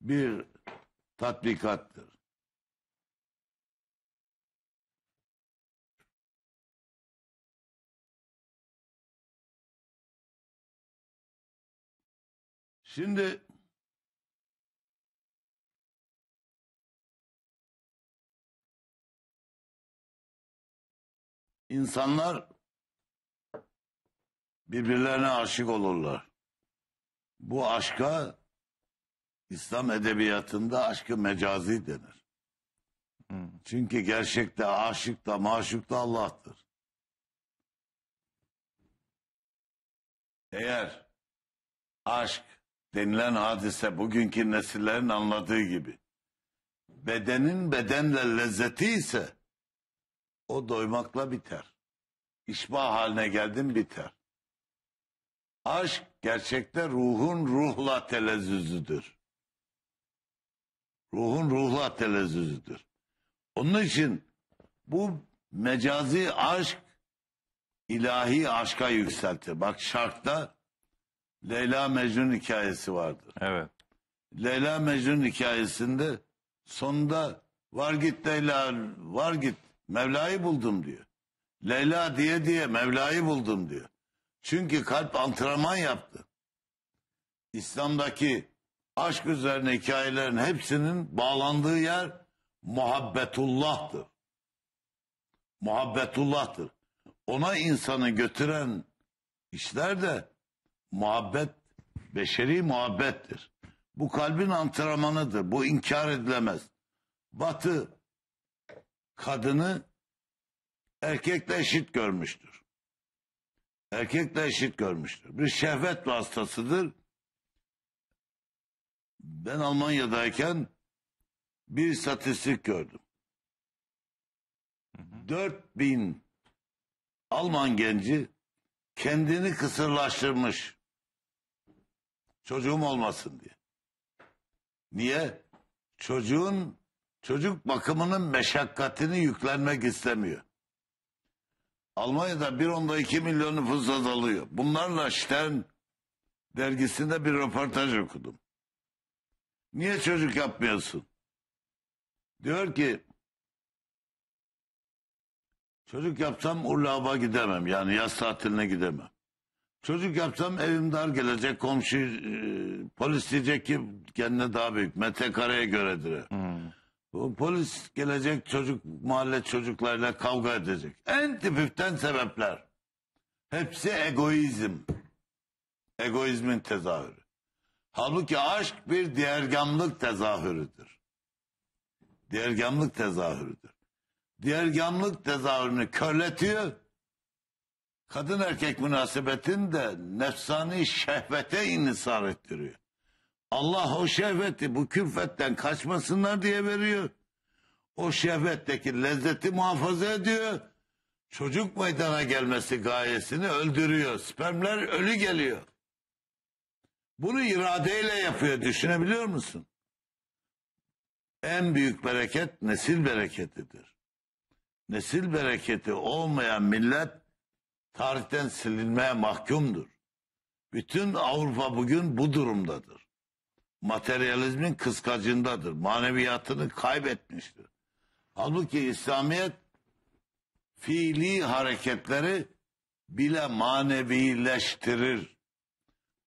bir tatbikattır. Şimdi insanlar birbirlerine aşık olurlar. Bu aşka İslam edebiyatında aşkı mecazi denir. Hmm. Çünkü gerçekte aşık da maşuk da Allah'tır. Eğer aşk denilen hadise bugünkü nesillerin anladığı gibi bedenin bedenle lezzeti ise o doymakla biter. İşbah haline geldin biter. Aşk gerçekte ruhun ruhla telezzüzüdür. Ruhun ruhla telezzüzüdür. Onun için bu mecazi aşk ilahi aşka yükseltir. Bak şarkta Leyla Mecnun hikayesi vardır. Evet. Leyla Mecnun hikayesinde sonunda var git Leyla var git Mevla'yı buldum diyor. Leyla diye diye Mevla'yı buldum diyor. Çünkü kalp antrenman yaptı. İslam'daki aşk üzerine hikayelerin hepsinin bağlandığı yer muhabbetullah'tır. Muhabbetullah'tır. Ona insanı götüren işler de muhabbet, beşeri muhabbettir. Bu kalbin antrenmanıdır. Bu inkar edilemez. Batı kadını erkekle eşit görmüştür. Erkekle eşit görmüştür. Bir şehvet vasıtasıdır. Ben Almanya'dayken bir istatistik gördüm. 4000 Alman genci kendini kısırlaştırmış. Çocuğum olmasın diye. Niye? Çocuğun çocuk bakımının meşakkatini yüklenmek istemiyor. Almanya'da 1.2 milyon nüfus azalıyor. Bunlarla Stern dergisinde bir röportaj okudum. Niye çocuk yapmıyorsun? Diyor ki çocuk yapsam Urla'ba gidemem. Yani yaz tatiline gidemem. Çocuk yapsam evim dar gelecek. Komşu e, polis diyecek ki kendine daha büyük. Metrekareye göredir. Bu polis gelecek çocuk mahalle çocuklarıyla kavga edecek. En tipikten sebepler. Hepsi egoizm. Egoizmin tezahürü. Halbuki aşk bir diğergamlık tezahürüdür. Diğergamlık tezahürüdür. Diğergamlık tezahürünü körletiyor. Kadın erkek münasebetini de nefsani şehvete inisar ettiriyor. Allah o şehveti bu külfetten kaçmasınlar diye veriyor. O şehvetteki lezzeti muhafaza ediyor. Çocuk meydana gelmesi gayesini öldürüyor. Spermler ölü geliyor. Bunu iradeyle yapıyor düşünebiliyor musun? En büyük bereket nesil bereketidir. Nesil bereketi olmayan millet tarihten silinmeye mahkumdur. Bütün Avrupa bugün bu durumdadır. Materyalizmin kıskacındadır. Maneviyatını kaybetmiştir. Halbuki İslamiyet fiili hareketleri bile manevileştirir.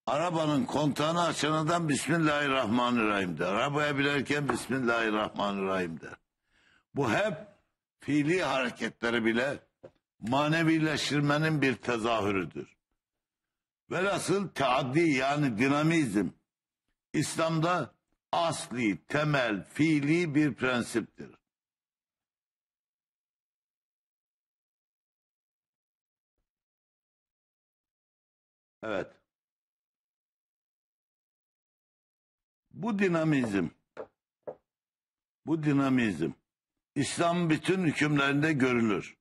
Arabanın kontağını açan adam Bismillahirrahmanirrahim der. Arabaya binerken Bismillahirrahmanirrahim der. Bu hep fiili hareketleri bile manevileştirmenin bir tezahürüdür. Velhasıl teaddi yani dinamizm İslam'da asli, temel, fiili bir prensiptir. Evet. Bu dinamizm, bu dinamizm İslam bütün hükümlerinde görülür.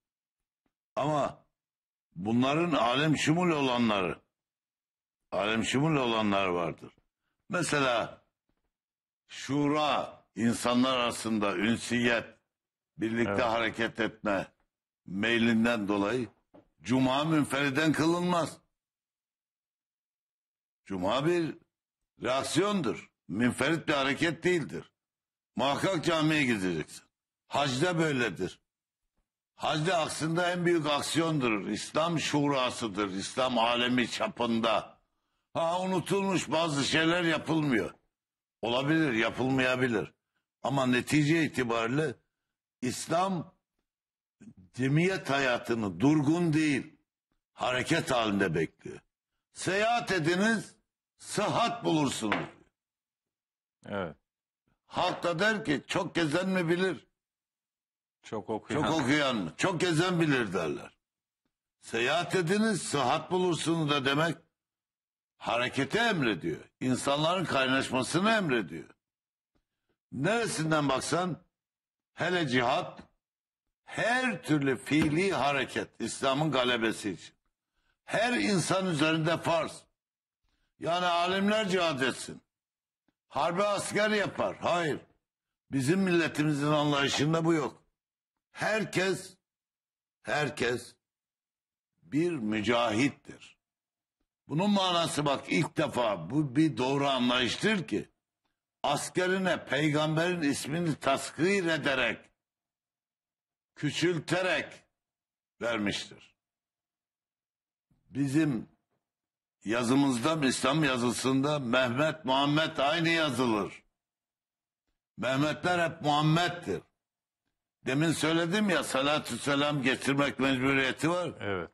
Ama bunların alem şumul olanları, alem şumul olanlar vardır. Mesela şura, insanlar arasında ünsiyet, birlikte Evet. hareket etme meylinden dolayı cuma münferiden kılınmaz. Cuma bir reaksiyondur. Münferit bir hareket değildir. Muhakkak camiye gideceksin. Hacda böyledir. Hacda aslında en büyük aksiyondur. İslam şurasıdır. İslam alemi çapında. Ha unutulmuş bazı şeyler yapılmıyor. Olabilir, yapılmayabilir. Ama netice itibariyle İslam cemiyet hayatını durgun değil, hareket halinde bekliyor. Seyahat ediniz, sıhhat bulursunuz. Evet. Halk da der ki çok gezen mi bilir, Çok okuyan. çok okuyan? Çok gezen bilir derler. Seyahat ediniz, sıhhat bulursunuz da demek harekete emrediyor. İnsanların kaynaşmasını emrediyor. Neresinden baksan hele cihat her türlü fiili hareket İslam'ın galebesi için. Her insan üzerinde farz. Yani alimler cihad etsin. Harbe asker yapar. Hayır. Bizim milletimizin anlayışında bu yok. Herkes herkes bir mücahittir. Bunun manası bak ilk defa bu bir doğru anlayıştır ki askerine peygamberin ismini taskir ederek küçülterek vermiştir. Bizim yazımızda İslam yazısında Mehmet Muhammed aynı yazılır. Mehmetler hep Muhammed'dir. Demin söyledim ya salatü selam getirmek mecburiyeti var. Evet.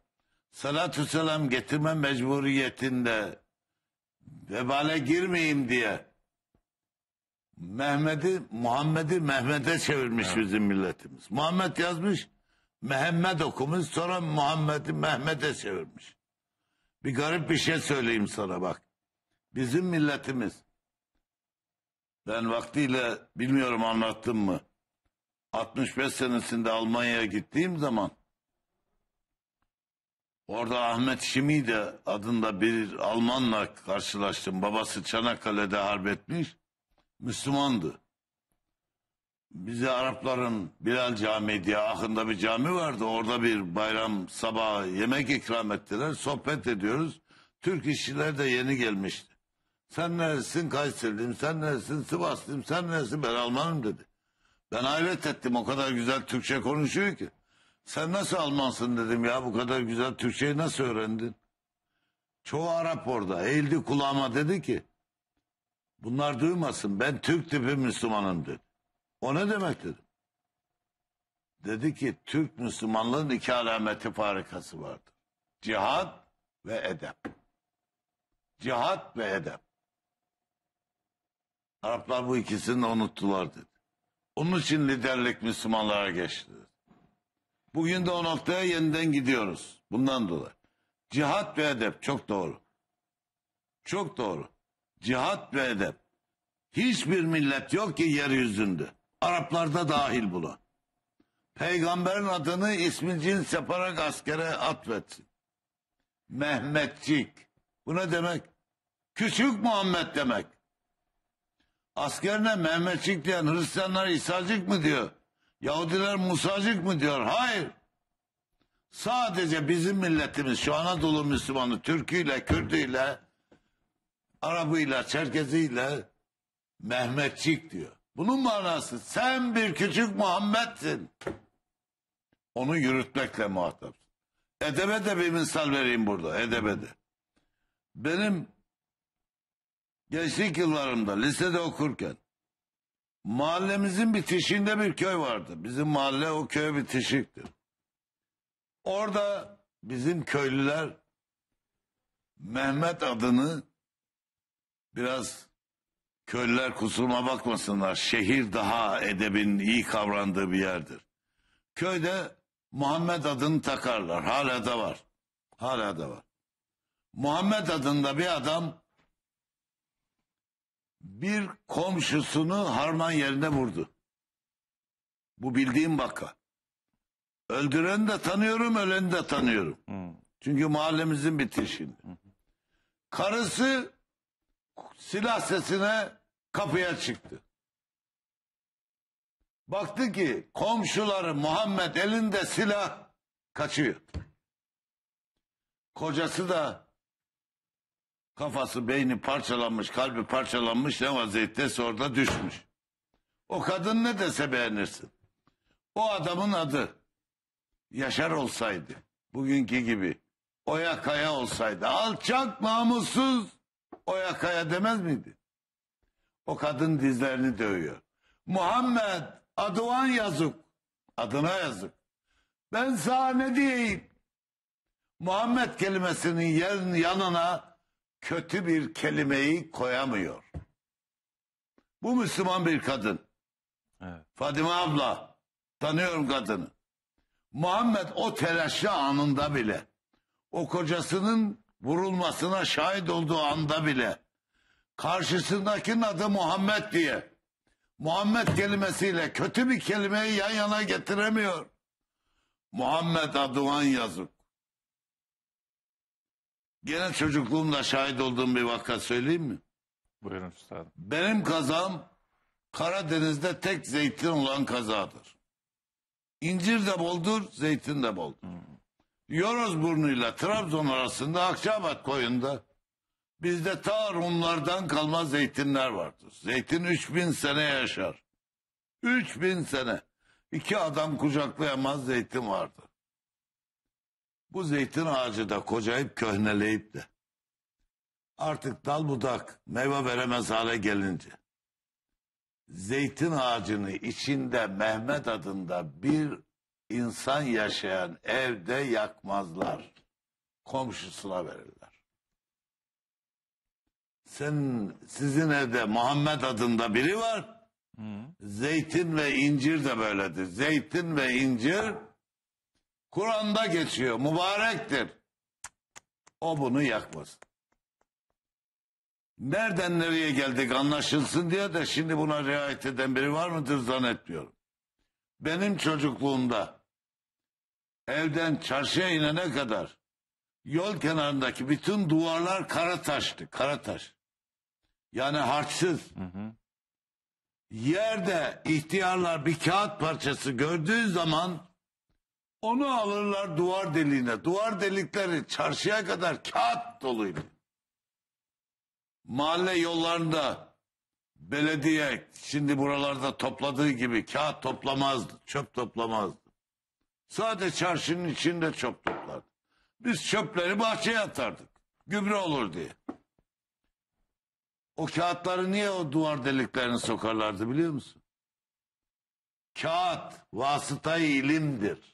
Salatü selam getirme mecburiyetinde vebale girmeyeyim diye Mehmet'i Muhammed'i Mehmet'e çevirmiş bizim milletimiz. Muhammed yazmış, Mehmet okumuş, sonra Muhammed'i Mehmet'e çevirmiş. Bir garip bir şey söyleyeyim sana bak. Bizim milletimiz ben vaktiyle bilmiyorum anlattım mı? 65 senesinde Almanya'ya gittiğim zaman orada Ahmet Şimide adında bir Almanla karşılaştım. Babası Çanakkale'de harp etmiş. Müslümandı. Bize Arapların Bilal Camii diye Ahın'da bir cami vardı. Orada bir bayram sabahı yemek ikram ettiler. Sohbet ediyoruz. Türk işçiler de yeni gelmişti. Sen neresin Kayserliyim, sen neresin Sivaslıyım, sen neresin ben Almanım dedi. Ben hayret ettim o kadar güzel Türkçe konuşuyor ki. Sen nasıl Almansın dedim ya bu kadar güzel Türkçeyi nasıl öğrendin? Çoğu Arap orada eğildi kulağıma dedi ki bunlar duymasın ben Türk tipi Müslümanım dedi. O ne demek dedim. Dedi ki Türk Müslümanlığın iki alameti farikası vardır. Cihat ve edep. Cihat ve edep. Araplar bu ikisini de unuttular dedi. Onun için liderlik Müslümanlara geçti. Bugün de o noktaya yeniden gidiyoruz. Bundan dolayı. Cihat ve edep çok doğru. Çok doğru. Cihat ve edep. Hiçbir millet yok ki yeryüzünde. Araplarda dahil buna. Peygamberin adını ismi cins yaparak askere atfetsin. Mehmetçik. Bu ne demek? Küçük Muhammed demek. Askerine Mehmetçik diyen Hristiyanlar İsa'cık mı diyor? Yahudiler Musacık mı diyor? Hayır. Sadece bizim milletimiz şu Anadolu Müslümanı Türküyle, Kürdüyle, Arabıyla, Çerkeziyle Mehmetçik diyor. Bunun manası sen bir küçük Muhammed'sin. Onu yürütmekle muhatapsın. Edebe de bir misal vereyim burada. Edebe de. Benim gençlik yıllarımda lisede okurken mahallemizin bitişiğinde bir köy vardı. Bizim mahalle o köy bitişiktir. Orada bizim köylüler Mehmet adını biraz köylüler kusuruma bakmasınlar. Şehir daha edebin iyi kavrandığı bir yerdir. Köyde Muhammed adını takarlar. Hala da var. Hala da var. Muhammed adında bir adam bir komşusunu harman yerine vurdu. Bu bildiğim vaka. Öldüreni de tanıyorum, öleni de tanıyorum. Çünkü mahallemizin bitişinde. Karısı silah sesine kapıya çıktı. Baktı ki komşuları Muhammed elinde silah kaçıyor. Kocası da kafası beyni parçalanmış, kalbi parçalanmış ne vaziyetteyse orada düşmüş. O kadın ne dese beğenirsin. O adamın adı Yaşar olsaydı, bugünkü gibi Oya Kaya olsaydı, alçak namussuz Oya Kaya demez miydi? O kadın dizlerini dövüyor. Muhammed Adıvan yazık. Adına yazık. Ben sana ne diyeyim? Muhammed kelimesinin yan- yanına kötü bir kelimeyi koyamıyor. Bu Müslüman bir kadın. Evet. Fadime abla. Tanıyorum kadını. Muhammed o telaşlı anında bile o kocasının vurulmasına şahit olduğu anda bile karşısındakinin adı Muhammed diye Muhammed kelimesiyle kötü bir kelimeyi yan yana getiremiyor. Muhammed Adıvan yazık. Gene çocukluğumda şahit olduğum bir vaka söyleyeyim mi? Buyurun üstadım. Benim kazam Karadeniz'de tek zeytin olan kazadır. İncir de boldur, zeytin de boldur. Yorozburnu ile Trabzon arasında Akçabat koyunda bizde ta Rumlardan kalma zeytinler vardır. Zeytin 3000 sene yaşar. 3000 sene. İki adam kucaklayamaz zeytin vardır. Bu zeytin ağacı da kocayıp köhneleyip de artık dal budak meyve veremez hale gelince zeytin ağacını içinde Mehmet adında bir insan yaşayan evde yakmazlar. Komşusuna verirler. Sen sizin evde Muhammed adında biri var. Zeytin ve incir de böyledir. Zeytin ve incir Kur'an'da geçiyor. Mübarektir. O bunu yakmaz. Nereden nereye geldik anlaşılsın diye de şimdi buna riayet eden biri var mıdır zannetmiyorum. benim çocukluğumda evden çarşıya inene kadar yol kenarındaki bütün duvarlar kara taştı. Kara taş. Yani harçsız. Yerde ihtiyarlar bir kağıt parçası gördüğü zaman onu alırlar duvar deliğine. Duvar delikleri çarşıya kadar kağıt doluydu. Mahalle yollarında belediye şimdi buralarda topladığı gibi kağıt toplamazdı, çöp toplamazdı. Sadece çarşının içinde çöp toplardı. Biz çöpleri bahçeye atardık. Gübre olur diye. O kağıtları niye o duvar deliklerine sokarlardı biliyor musun? Kağıt vasıtayı ilimdir.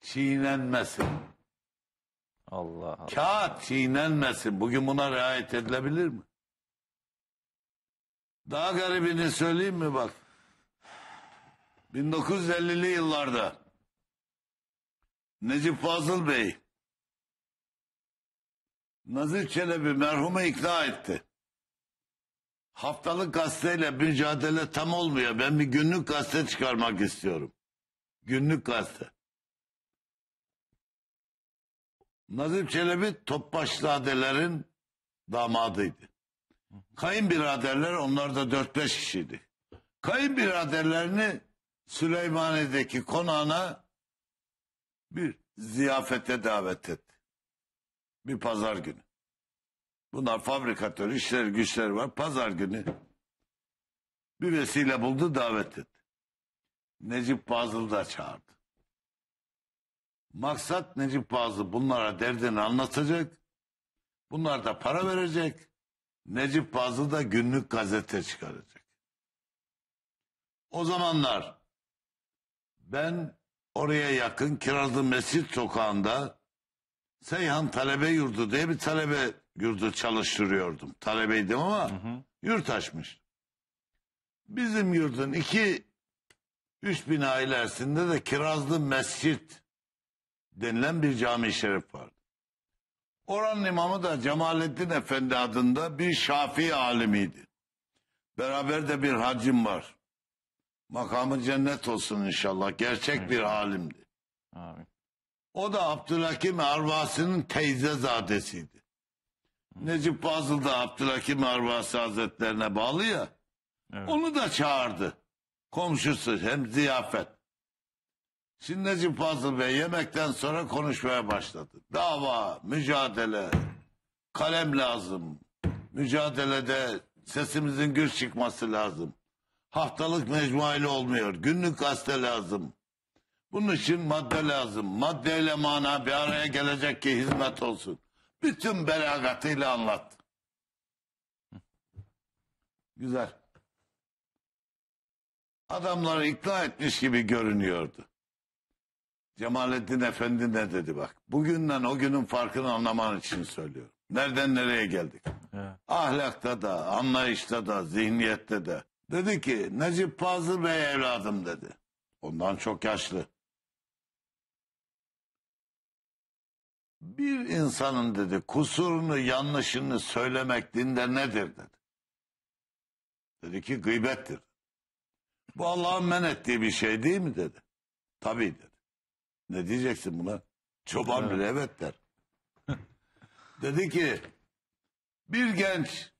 Çiğnenmesin. Allah Allah. Kağıt çiğnenmesin. Bugün buna riayet edilebilir mi? Daha garibini söyleyeyim mi bak. 1950'li yıllarda Necip Fazıl Bey Nazif Çelebi merhumu ikna etti. Haftalık gazeteyle mücadele tam olmuyor. Ben bir günlük gazete çıkarmak istiyorum. Günlük gazete. Nazif Çelebi Topbaşzadelerin damadıydı. Kayınbiraderler onlar da 4-5 kişiydi. Kayınbiraderlerini Süleymaniye'deki konağına bir ziyafete davet etti. Bir pazar günü. Bunlar fabrikatör, işleri güçleri var. Pazar günü bir vesile buldu davet etti. Necip Fazıl da çağırdı. Maksat Necip Fazıl bunlara derdini anlatacak. Bunlar da para verecek. Necip Fazıl da günlük gazete çıkaracak. O zamanlar ben oraya yakın Kirazlı Mescit sokağında Seyhan Talebe Yurdu diye bir talebe yurdu çalıştırıyordum. Talebeydim ama yurt açmış. Bizim yurdun iki üç bina ilerisinde de Kirazlı Mescit denilen bir cami şerif vardı. Oranın imamı da Cemalettin Efendi adında bir Şafii alimiydi. Beraber de bir hacim var. Makamı cennet olsun inşallah. Gerçek bir alimdi. O da Abdülhakim Arvasi'nin teyzezadesiydi. Necip Fazıl da Abdülhakim Arvasi Hazretlerine bağlı ya. Evet. Onu da çağırdı. Komşusu hem ziyafet. Şimdi Necip Fazıl Bey yemekten sonra konuşmaya başladı. Dava, mücadele, kalem lazım. Mücadelede sesimizin gür çıkması lazım. Haftalık mecmuayla olmuyor. Günlük gazete lazım. Bunun için madde lazım. Maddeyle mana bir araya gelecek ki hizmet olsun. Bütün belagatıyla anlat. Güzel. Adamları ikna etmiş gibi görünüyordu. Cemalettin Efendi ne dedi bak. Bugünden o günün farkını anlaman için söylüyorum. Nereden nereye geldik? Evet. Ahlakta da, anlayışta da, zihniyette de. Dedi ki Necip Fazıl Bey evladım dedi. Ondan çok yaşlı. Bir insanın dedi kusurunu yanlışını söylemek dinde nedir dedi. Dedi ki gıybettir. Bu Allah'ın men ettiği bir şey değil mi dedi. Tabii dedi. Ne diyeceksin buna? Çoban bile evet der. dedi ki bir genç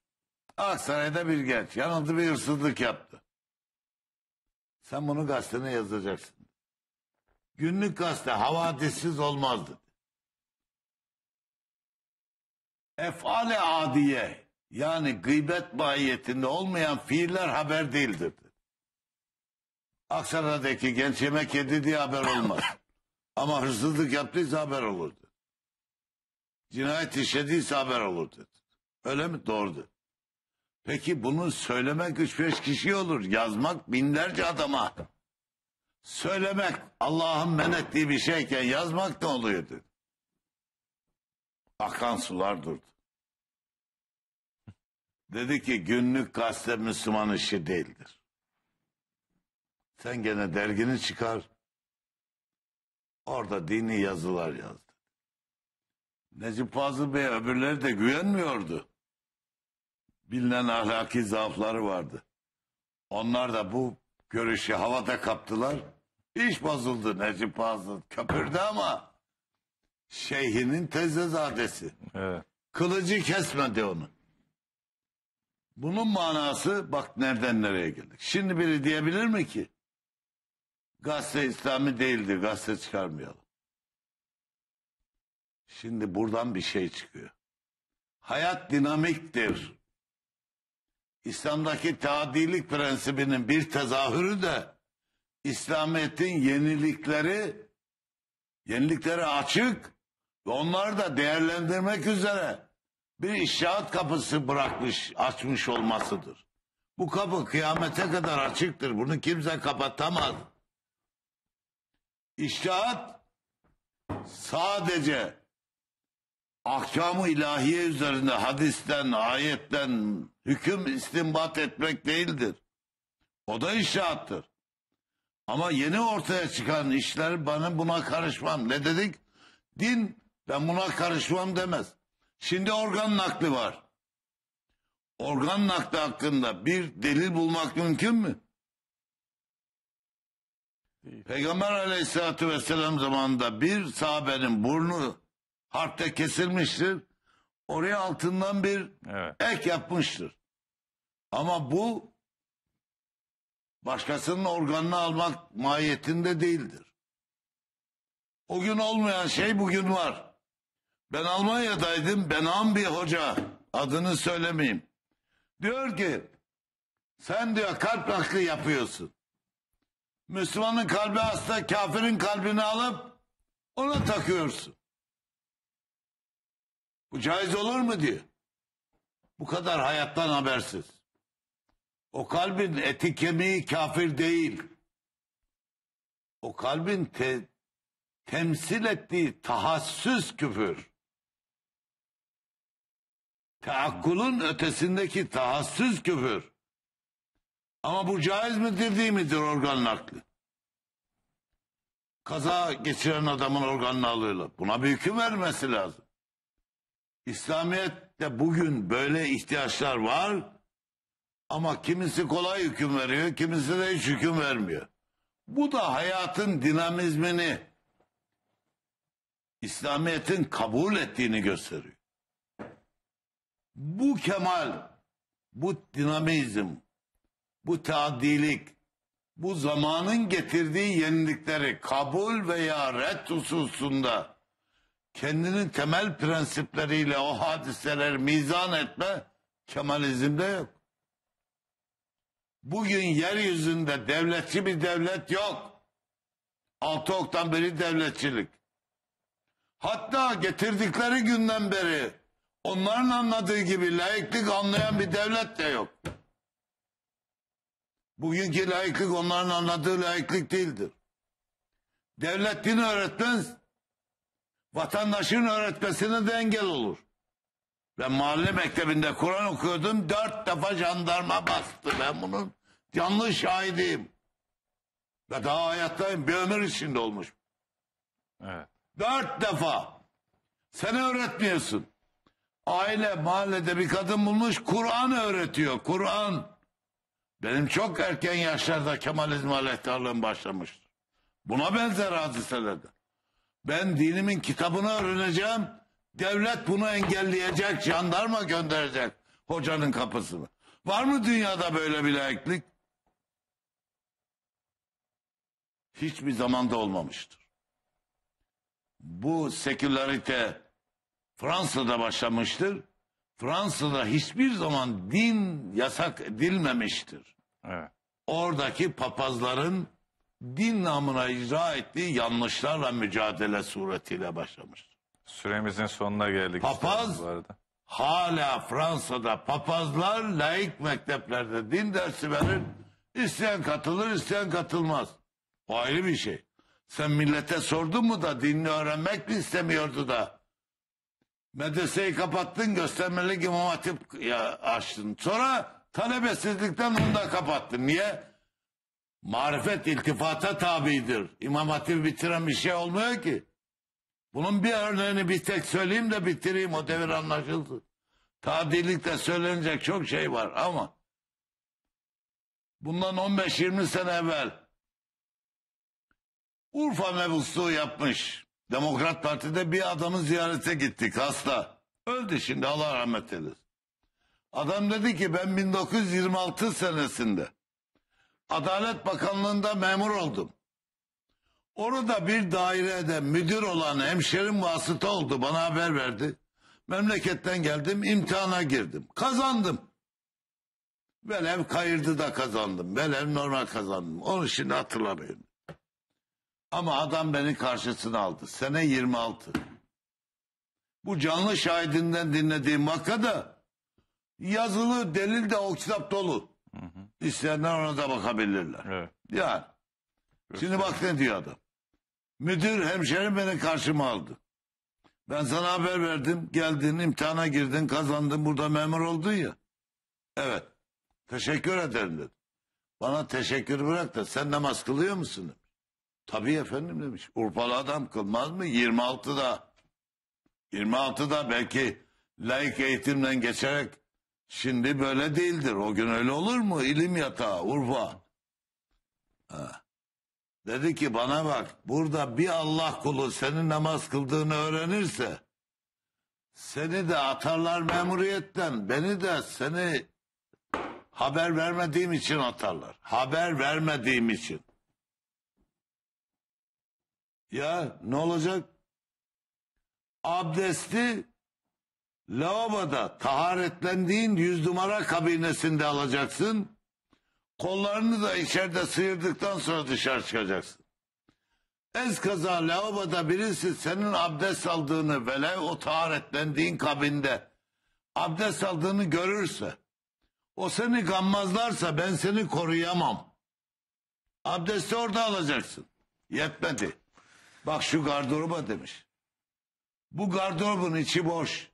Aksaray'da bir genç yanıldı bir hırsızlık yaptı. Sen bunu gazetene yazacaksın. Günlük gazete havadisiz olmaz dedi. Efale adiye yani gıybet mahiyetinde olmayan fiiller haber değildir. Aksaray'daki genç yemek yedi diye haber olmaz. Ama hırsızlık yaptıysa haber olurdu. Cinayet işlediyse haber olurdu. Öyle mi? Doğrudur. Peki bunu söylemek üç beş kişi olur. Yazmak binlerce adama. Söylemek Allah'ın men ettiği bir şeyken yazmak ne oluyordu? Akan sular durdu. Dedi ki günlük gazete Müslüman işi değildir. Sen gene dergini çıkar. Orada dini yazılar yazdı. Necip Fazıl Bey öbürleri de güvenmiyordu. Bilinen ahlaki zaafları vardı. Onlar da bu görüşü havada kaptılar. İş bozuldu Necip Fazıl. Köpürdü ama şeyhinin teyzezadesi. Evet. Kılıcı kesmedi onu. Bunun manası bak nereden nereye geldik. Şimdi biri diyebilir mi ki gazete İslami değildir gazete çıkarmayalım. Şimdi buradan bir şey çıkıyor. Hayat dinamiktir. İslam'daki tadilik prensibinin bir tezahürü de İslamiyet'in yenilikleri yenilikleri açık ve onları da değerlendirmek üzere bir işaret kapısı bırakmış, açmış olmasıdır. Bu kapı kıyamete kadar açıktır. Bunu kimse kapatamaz. İşaret sadece ahkamı ilahiye üzerinde hadisten, ayetten hüküm istinbat etmek değildir. O da işarettır. Ama yeni ortaya çıkan işler bana buna karışmam. Ne dedik? Din ben buna karışmam demez. Şimdi organ nakli var. Organ nakli hakkında bir delil bulmak mümkün mü? Peygamber aleyhissalatü vesselam zamanında bir sahabenin burnu harpte kesilmiştir. Oraya altından bir Evet. ek yapmıştır. Ama bu başkasının organını almak mahiyetinde değildir. O gün olmayan şey bugün var. Ben Almanya'daydım. Benan bir hoca. Adını söylemeyeyim. Diyor ki sen diyor kalp nakli yapıyorsun. Müslümanın kalbi hasta kafirin kalbini alıp ona takıyorsun. Bu caiz olur mu diyor. Bu kadar hayattan habersiz. O kalbin eti kemiği kafir değil. O kalbin te- temsil ettiği tahassüs küfür. Teakkulun ötesindeki tahassüs küfür. Ama bu caiz midir değil midir organ nakli? Kaza geçiren adamın organını alıyorlar. Buna bir hüküm vermesi lazım. İslamiyet'te bugün böyle ihtiyaçlar var. Ama kimisi kolay hüküm veriyor, kimisi de hiç hüküm vermiyor. Bu da hayatın dinamizmini İslamiyet'in kabul ettiğini gösteriyor. Bu kemal, bu dinamizm, bu tadilik, bu zamanın getirdiği yenilikleri kabul veya red hususunda kendinin temel prensipleriyle o hadiseleri mizan etme Kemalizmde yok. Bugün yeryüzünde devletçi bir devlet yok. Altı oktan beri devletçilik. Hatta getirdikleri günden beri onların anladığı gibi layıklık anlayan bir devlet de yok. Bugünkü layıklık onların anladığı layıklık değildir. Devlet din öğretmez, vatandaşın öğretmesine de engel olur. Ben mahalle mektebinde Kur'an okuyordum. Dört defa jandarma bastı. Ben bunun canlı şahidiyim. Ve daha hayattayım. Bir ömür içinde olmuş. Evet. Dört defa. Sen öğretmiyorsun. Aile mahallede bir kadın bulmuş Kur'an öğretiyor. Kur'an. Benim çok erken yaşlarda Kemalizm aleyhtarlığım başlamıştır. Buna benzer hadiselerde. Ben dinimin kitabını öğreneceğim. Devlet bunu engelleyecek, jandarma gönderecek hocanın kapısına. Var mı dünyada böyle bir layıklık? Hiçbir zamanda olmamıştır. Bu sekülerite Fransa'da başlamıştır. Fransa'da hiçbir zaman din yasak edilmemiştir. Evet. Oradaki papazların din namına icra ettiği yanlışlarla mücadele suretiyle başlamıştır. Süremizin sonuna geldik. Papaz-. Hala Fransa'da papazlar laik mekteplerde din dersi verir. İsteyen katılır, isteyen katılmaz. O ayrı bir şey. Sen millete sordun mu da dinini öğrenmek mi istemiyordu da? Medreseyi kapattın, göstermelik imam hatip açtın. Sonra talebesizlikten onu da kapattın. Niye? Marifet iltifata tabidir. İmam hatip bitiren bir şey olmuyor ki. Bunun bir örneğini bir tek söyleyeyim de bitireyim o devir anlaşıldı. Tadilikte söylenecek çok şey var ama Bundan 15-20 sene evvel Urfa mebusluğu yapmış. Demokrat Parti'de bir adamı ziyarete gittik hasta. Öldü şimdi Allah rahmet eylesin. Adam dedi ki ben 1926 senesinde Adalet Bakanlığı'nda memur oldum. Orada bir dairede müdür olan hemşerim vasıta oldu bana haber verdi. Memleketten geldim imtihana girdim. Kazandım. Velev kayırdı da kazandım. Velev normal kazandım. Onu şimdi hatırlamıyorum. Ama adam beni karşısına aldı. Sene 26. Bu canlı şahidinden dinlediğim vakada yazılı delil de o kitap dolu. İsteyenler ona da bakabilirler. Evet. Yani. Şimdi bak ne diyor adam. Müdür hemşerim beni karşıma aldı. Ben sana haber verdim. Geldin imtihana girdin kazandın burada memur oldun ya. Evet. Teşekkür ederim dedim. Bana teşekkür bırak da sen namaz kılıyor musun? Tabii efendim demiş. Urfalı adam kılmaz mı? 26'da. 26'da belki laik eğitimden geçerek şimdi böyle değildir. O gün öyle olur mu? İlim yatağı Urfa. Ha. Dedi ki bana bak burada bir Allah kulu senin namaz kıldığını öğrenirse seni de atarlar memuriyetten beni de seni haber vermediğim için atarlar. Haber vermediğim için. Ya ne olacak? Abdesti lavaboda taharetlendiğin yüz numara kabinesinde alacaksın. Kollarını da içeride sıyırdıktan sonra dışarı çıkacaksın. Eskaza lavaboda birisi senin abdest aldığını velev o taharetlendiğin kabinde abdest aldığını görürse o seni gammazlarsa ben seni koruyamam. Abdesti orada alacaksın. Yetmedi. Bak şu gardıroba demiş. Bu gardırobun içi boş.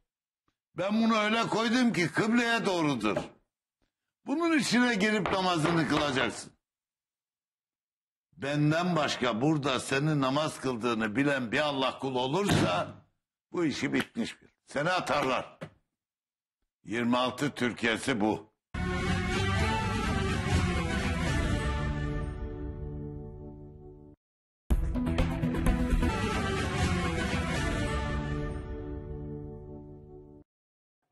Ben bunu öyle koydum ki kıbleye doğrudur. Bunun içine girip namazını kılacaksın. Benden başka burada senin namaz kıldığını bilen bir Allah kulu olursa bu işi bitmiş bir. Seni atarlar. 26 Türkiye'si bu.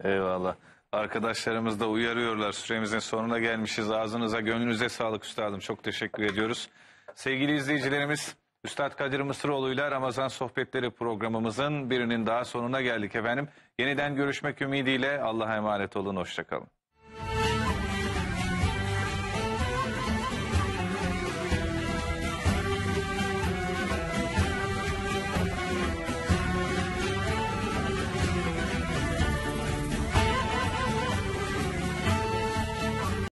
Eyvallah. Arkadaşlarımız da uyarıyorlar. Süremizin sonuna gelmişiz. Ağzınıza, gönlünüze sağlık üstadım. Çok teşekkür ediyoruz. Sevgili izleyicilerimiz, Üstad Kadir Mısıroğlu ile Ramazan Sohbetleri programımızın birinin daha sonuna geldik efendim. Yeniden görüşmek ümidiyle Allah'a emanet olun. Hoşçakalın.